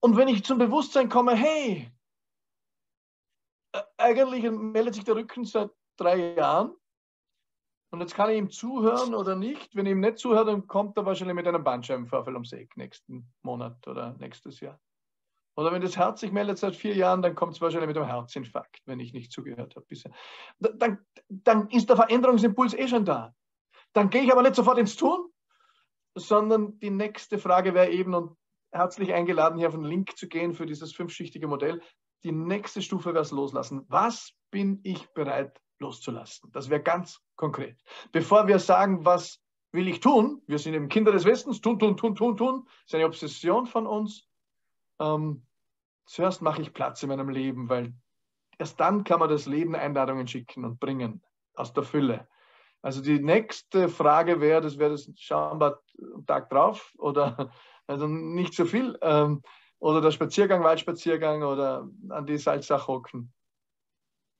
Und wenn ich zum Bewusstsein komme, hey, eigentlich meldet sich der Rücken seit drei Jahren und jetzt kann ich ihm zuhören oder nicht. Wenn ich ihm nicht zuhöre, dann kommt er wahrscheinlich mit einem Bandscheibenvorfall ums Eck nächsten Monat oder nächstes Jahr. Oder wenn das Herz sich meldet seit vier Jahren, dann kommt es wahrscheinlich mit einem Herzinfarkt, wenn ich nicht zugehört habe bisher. Dann, dann ist der Veränderungsimpuls eh schon da. Dann gehe ich aber nicht sofort ins Tun, sondern die nächste Frage wäre eben, und herzlich eingeladen, hier auf den Link zu gehen für dieses fünfschichtige Modell. Die nächste Stufe wäre es loslassen. Was bin ich bereit loszulassen? Das wäre ganz konkret. Bevor wir sagen, was will ich tun, wir sind eben Kinder des Westens, tun, tun, tun, tun, tun, ist eine Obsession von uns, ähm, zuerst mache ich Platz in meinem Leben, weil erst dann kann man das Leben Einladungen schicken und bringen aus der Fülle. Also die nächste Frage wäre, das wäre das Schaumbad am Tag drauf oder also nicht so viel. Ähm, oder der Spaziergang, Waldspaziergang oder an die Salzach hocken.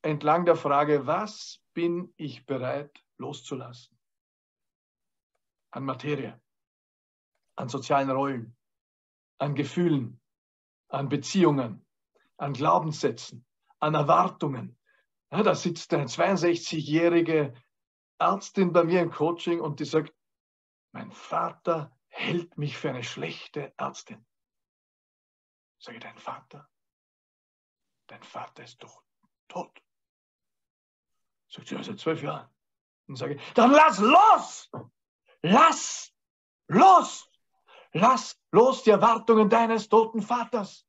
Entlang der Frage, was bin ich bereit loszulassen? An Materie, an sozialen Rollen, an Gefühlen, an Beziehungen, an Glaubenssätzen, an Erwartungen. Ja, da sitzt eine 62-jährige Ärztin bei mir im Coaching und die sagt, mein Vater hält mich für eine schlechte Ärztin. Sage dein Vater? Dein Vater ist doch tot. Sagt sie, ja, seit zwölf Jahren. Dann sage dann lass los! Lass los! Lass los die Erwartungen deines toten Vaters.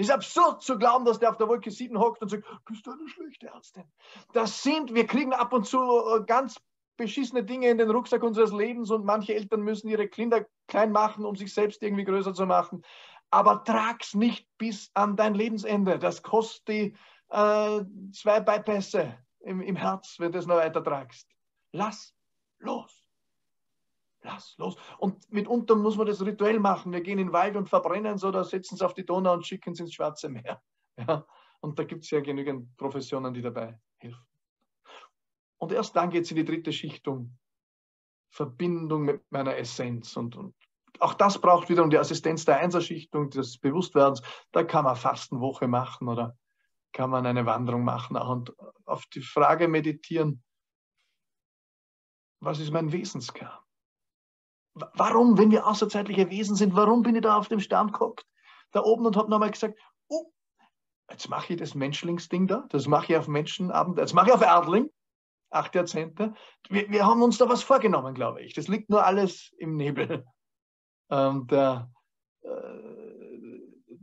Ist absurd zu glauben, dass der auf der Wolke 7 hockt und sagt, bist du eine schlechte Ärztin. Das sind, wir kriegen ab und zu äh, ganz beschissene Dinge in den Rucksack unseres Lebens und manche Eltern müssen ihre Kinder klein machen, um sich selbst irgendwie größer zu machen. Aber trag's nicht bis an dein Lebensende. Das kostet die äh, zwei Bypässe im, im Herz, wenn du es noch weiter tragst. Lass los. Lass los. Und mitunter muss man das rituell machen. Wir gehen in den Wald und verbrennen es oder setzen es auf die Donau und schicken es ins Schwarze Meer. [laughs] Ja? Und da gibt es ja genügend Professionen, die dabei helfen. Und erst dann geht es in die dritte Schichtung. Verbindung mit meiner Essenz. Und, und auch das braucht wiederum die Assistenz der Einserschichtung, des Bewusstwerdens. Da kann man Fastenwoche machen oder kann man eine Wanderung machen und auf die Frage meditieren, was ist mein Wesenskern? Warum, wenn wir außerzeitliche Wesen sind, warum bin ich da auf dem Stern geguckt, da oben und habe nochmal gesagt, oh, jetzt mache ich das Menschlingsding da, das mache ich auf Menschenabend, jetzt mache ich auf Erdling, acht Jahrzehnte. Wir, wir, haben uns da was vorgenommen, glaube ich. Das liegt nur alles im Nebel ähm, äh,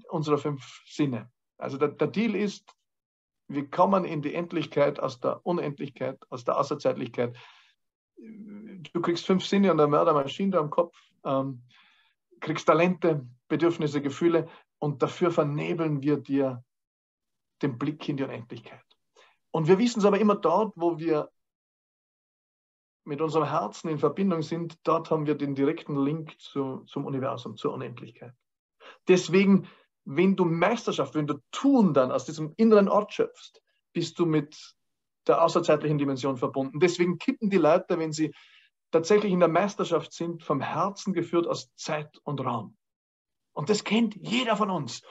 unserer fünf Sinne. Also der, der Deal ist, wir kommen in die Endlichkeit aus der Unendlichkeit, aus der Außerzeitlichkeit du kriegst fünf Sinne und eine Mördermaschine da am Kopf, ähm, kriegst Talente, Bedürfnisse, Gefühle und dafür vernebeln wir dir den Blick in die Unendlichkeit. Und wir wissen es aber immer dort, wo wir mit unserem Herzen in Verbindung sind, dort haben wir den direkten Link zu, zum Universum, zur Unendlichkeit. Deswegen, wenn du Meisterschaft, wenn du Tun dann aus diesem inneren Ort schöpfst, bist du mit der außerzeitlichen Dimension verbunden. Deswegen kippen die Leute, wenn sie tatsächlich in der Meisterschaft sind, vom Herzen geführt aus Zeit und Raum. Und das kennt jeder von uns.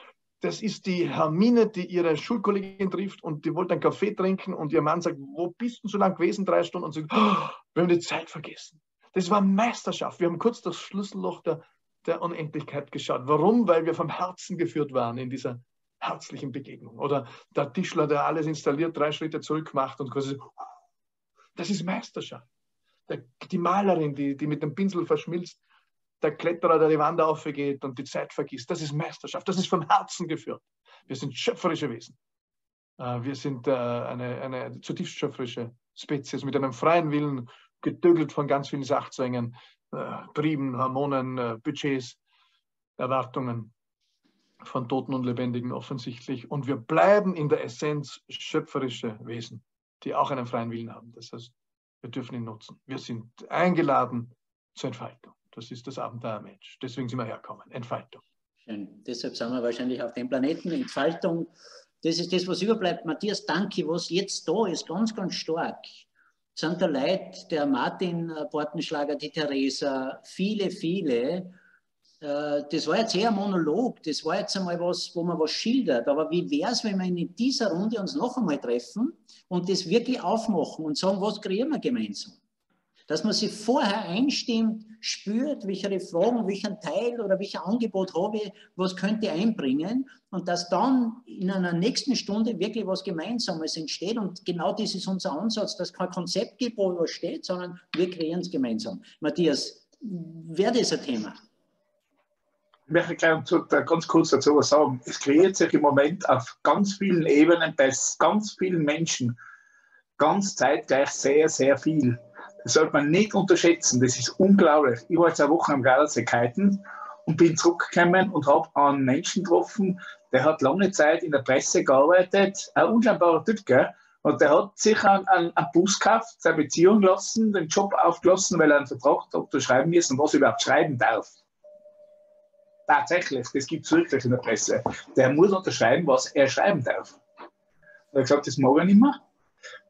Das ist die Hermine, die ihre Schulkollegin trifft und die wollte einen Kaffee trinken und ihr Mann sagt, wo bist du so lange gewesen? Drei Stunden. Und sie sagt, oh, wir haben die Zeit vergessen. Das war Meisterschaft. Wir haben kurz das Schlüsselloch der, der Unendlichkeit geschaut. Warum? Weil wir vom Herzen geführt waren in dieser herzlichen Begegnung. Oder der Tischler, der alles installiert, drei Schritte zurück macht und quasi, das ist Meisterschaft. Die Malerin, die, die mit dem Pinsel verschmilzt, der Kletterer, der die Wand aufgeht und die Zeit vergisst, das ist Meisterschaft. Das ist vom Herzen geführt. Wir sind schöpferische Wesen. Äh, wir sind äh, eine, eine zutiefst schöpferische Spezies mit einem freien Willen, gedögelt von ganz vielen Sachzwängen, äh, Trieben, Hormonen, Budgets, Erwartungen von Toten und Lebendigen offensichtlich. Und wir bleiben in der Essenz schöpferische Wesen, die auch einen freien Willen haben. Das heißt, wir dürfen ihn nutzen. Wir sind eingeladen zur Entfaltung. Das ist das Abenteuermensch. Deswegen sind wir herkommen. Entfaltung. Schön. Deshalb sind wir wahrscheinlich auf dem Planeten. Entfaltung, das ist das, was überbleibt. Matthias, danke. Was jetzt da ist, ganz, ganz stark, sind der Leid, der Martin Bortenschlager, die Theresa, viele, viele, äh, das war jetzt eher ein Monolog, das war jetzt einmal was, wo man was schildert. Aber wie wäre es, wenn wir in dieser Runde uns noch einmal treffen und das wirklich aufmachen und sagen, was kreieren wir gemeinsam? Dass man sich vorher einstimmt, spürt, welche Fragen, welchen Teil oder welches Angebot habe ich, was könnte ich einbringen und dass dann in einer nächsten Stunde wirklich was Gemeinsames entsteht. Und genau das ist unser Ansatz, dass kein Konzept gibt, wo was steht, sondern wir kreieren es gemeinsam. Matthias, wäre das ein Thema? Ich möchte ganz kurz dazu was sagen. Es kreiert sich im Moment auf ganz vielen Ebenen bei ganz vielen Menschen ganz zeitgleich sehr, sehr viel. Das sollte man nicht unterschätzen. Das ist unglaublich. Ich war jetzt eine Woche am Gardasee kiten und bin zurückgekommen und habe einen Menschen getroffen, der hat lange Zeit in der Presse gearbeitet, ein unscheinbarer Typ, gell? Und der hat sich einen, einen, Bus gekauft, seine Beziehung lassen, den Job aufgelassen, weil er einen Vertrag unterschreiben müssen, was er überhaupt schreiben darf. Tatsächlich, das gibt es wirklich in der Presse. Der muss unterschreiben, was er schreiben darf. Er hat gesagt, das mag er nicht mehr.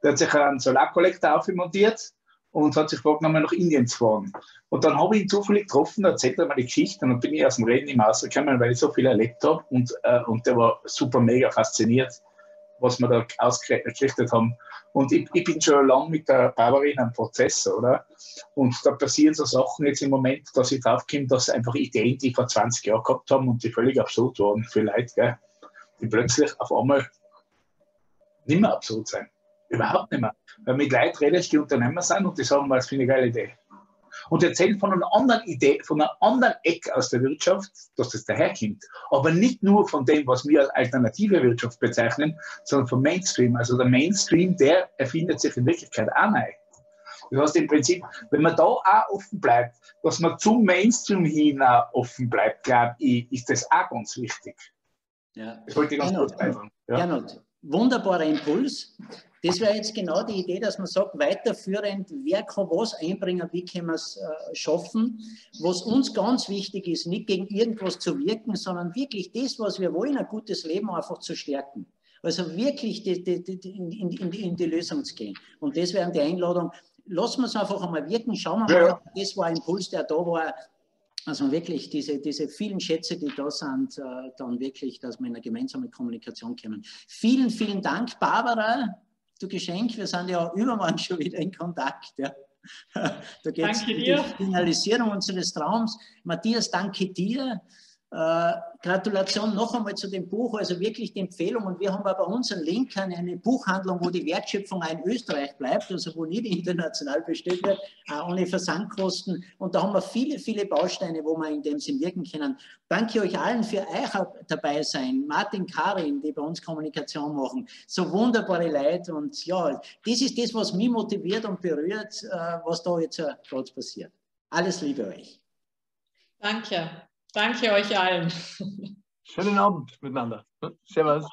Der hat sich einen Solarkollektor aufmontiert und hat sich vorgenommen, nach Indien zu fahren. Und dann habe ich ihn zufällig getroffen, erzählt er mir die Geschichte und dann bin ich aus dem Reden immer rausgekommen, weil ich so viel erlebt habe und, äh, und der war super mega fasziniert, was wir da ausgerichtet haben. Und ich, ich bin schon lange mit der Barbara in einem Prozess, oder? Und da passieren so Sachen jetzt im Moment, dass ich draufkomme, dass einfach Ideen, die ich vor 20 Jahren gehabt haben und die völlig absurd waren für Leute, gell, die plötzlich auf einmal nicht mehr absurd sein. Überhaupt nicht mehr. Weil mit Leuten rede ich, die Unternehmer sind und die sagen, was für eine geile Idee. Und erzählen von einer anderen Idee, von einer anderen Ecke aus der Wirtschaft, dass das daherkommt. Aber nicht nur von dem, was wir als alternative Wirtschaft bezeichnen, sondern vom Mainstream. Also der Mainstream, der erfindet sich in Wirklichkeit auch neu. Das heißt im Prinzip, wenn man da auch offen bleibt, dass man zum Mainstream hin auch offen bleibt, glaube ich, ist das auch ganz wichtig. Ja. Das wollte ich ganz kurz beitragen. Ja. Gernot, wunderbarer Impuls. Das wäre jetzt genau die Idee, dass man sagt, weiterführend, wer kann was einbringen, wie können wir es äh, schaffen. Was uns ganz wichtig ist, nicht gegen irgendwas zu wirken, sondern wirklich das, was wir wollen, ein gutes Leben einfach zu stärken. Also wirklich die, die, die, in, in, in, die Lösung zu gehen. Und das wäre die Einladung. Lassen wir es einfach einmal wirken, schauen wir mal. Das war ein Impuls, der da war. Also wirklich diese, diese vielen Schätze, die da sind, äh, dann wirklich, dass wir in eine gemeinsame Kommunikation kommen. Vielen, vielen Dank, Barbara, du Geschenk. Wir sind ja übermorgen [laughs] schon wieder in Kontakt. Ja. [laughs] Da geht es um die Finalisierung unseres Traums. Matthias, danke dir. Äh, Gratulation noch einmal zu dem Buch, also wirklich die Empfehlung. Und wir haben aber bei uns einen Link an eine Buchhandlung, wo die Wertschöpfung auch in Österreich bleibt, also wo nicht [laughs] international bestellt wird, auch ohne Versandkosten. Und da haben wir viele, viele Bausteine, wo wir in dem Sinn wirken können. Danke euch allen für euch dabei sein. Martin, Karin, die bei uns Kommunikation machen. So wunderbare Leute. Und ja, das ist das, was mich motiviert und berührt, äh, was da jetzt äh, gerade passiert. Alles Liebe euch. Danke. Danke euch allen. Schönen Abend miteinander. Servus.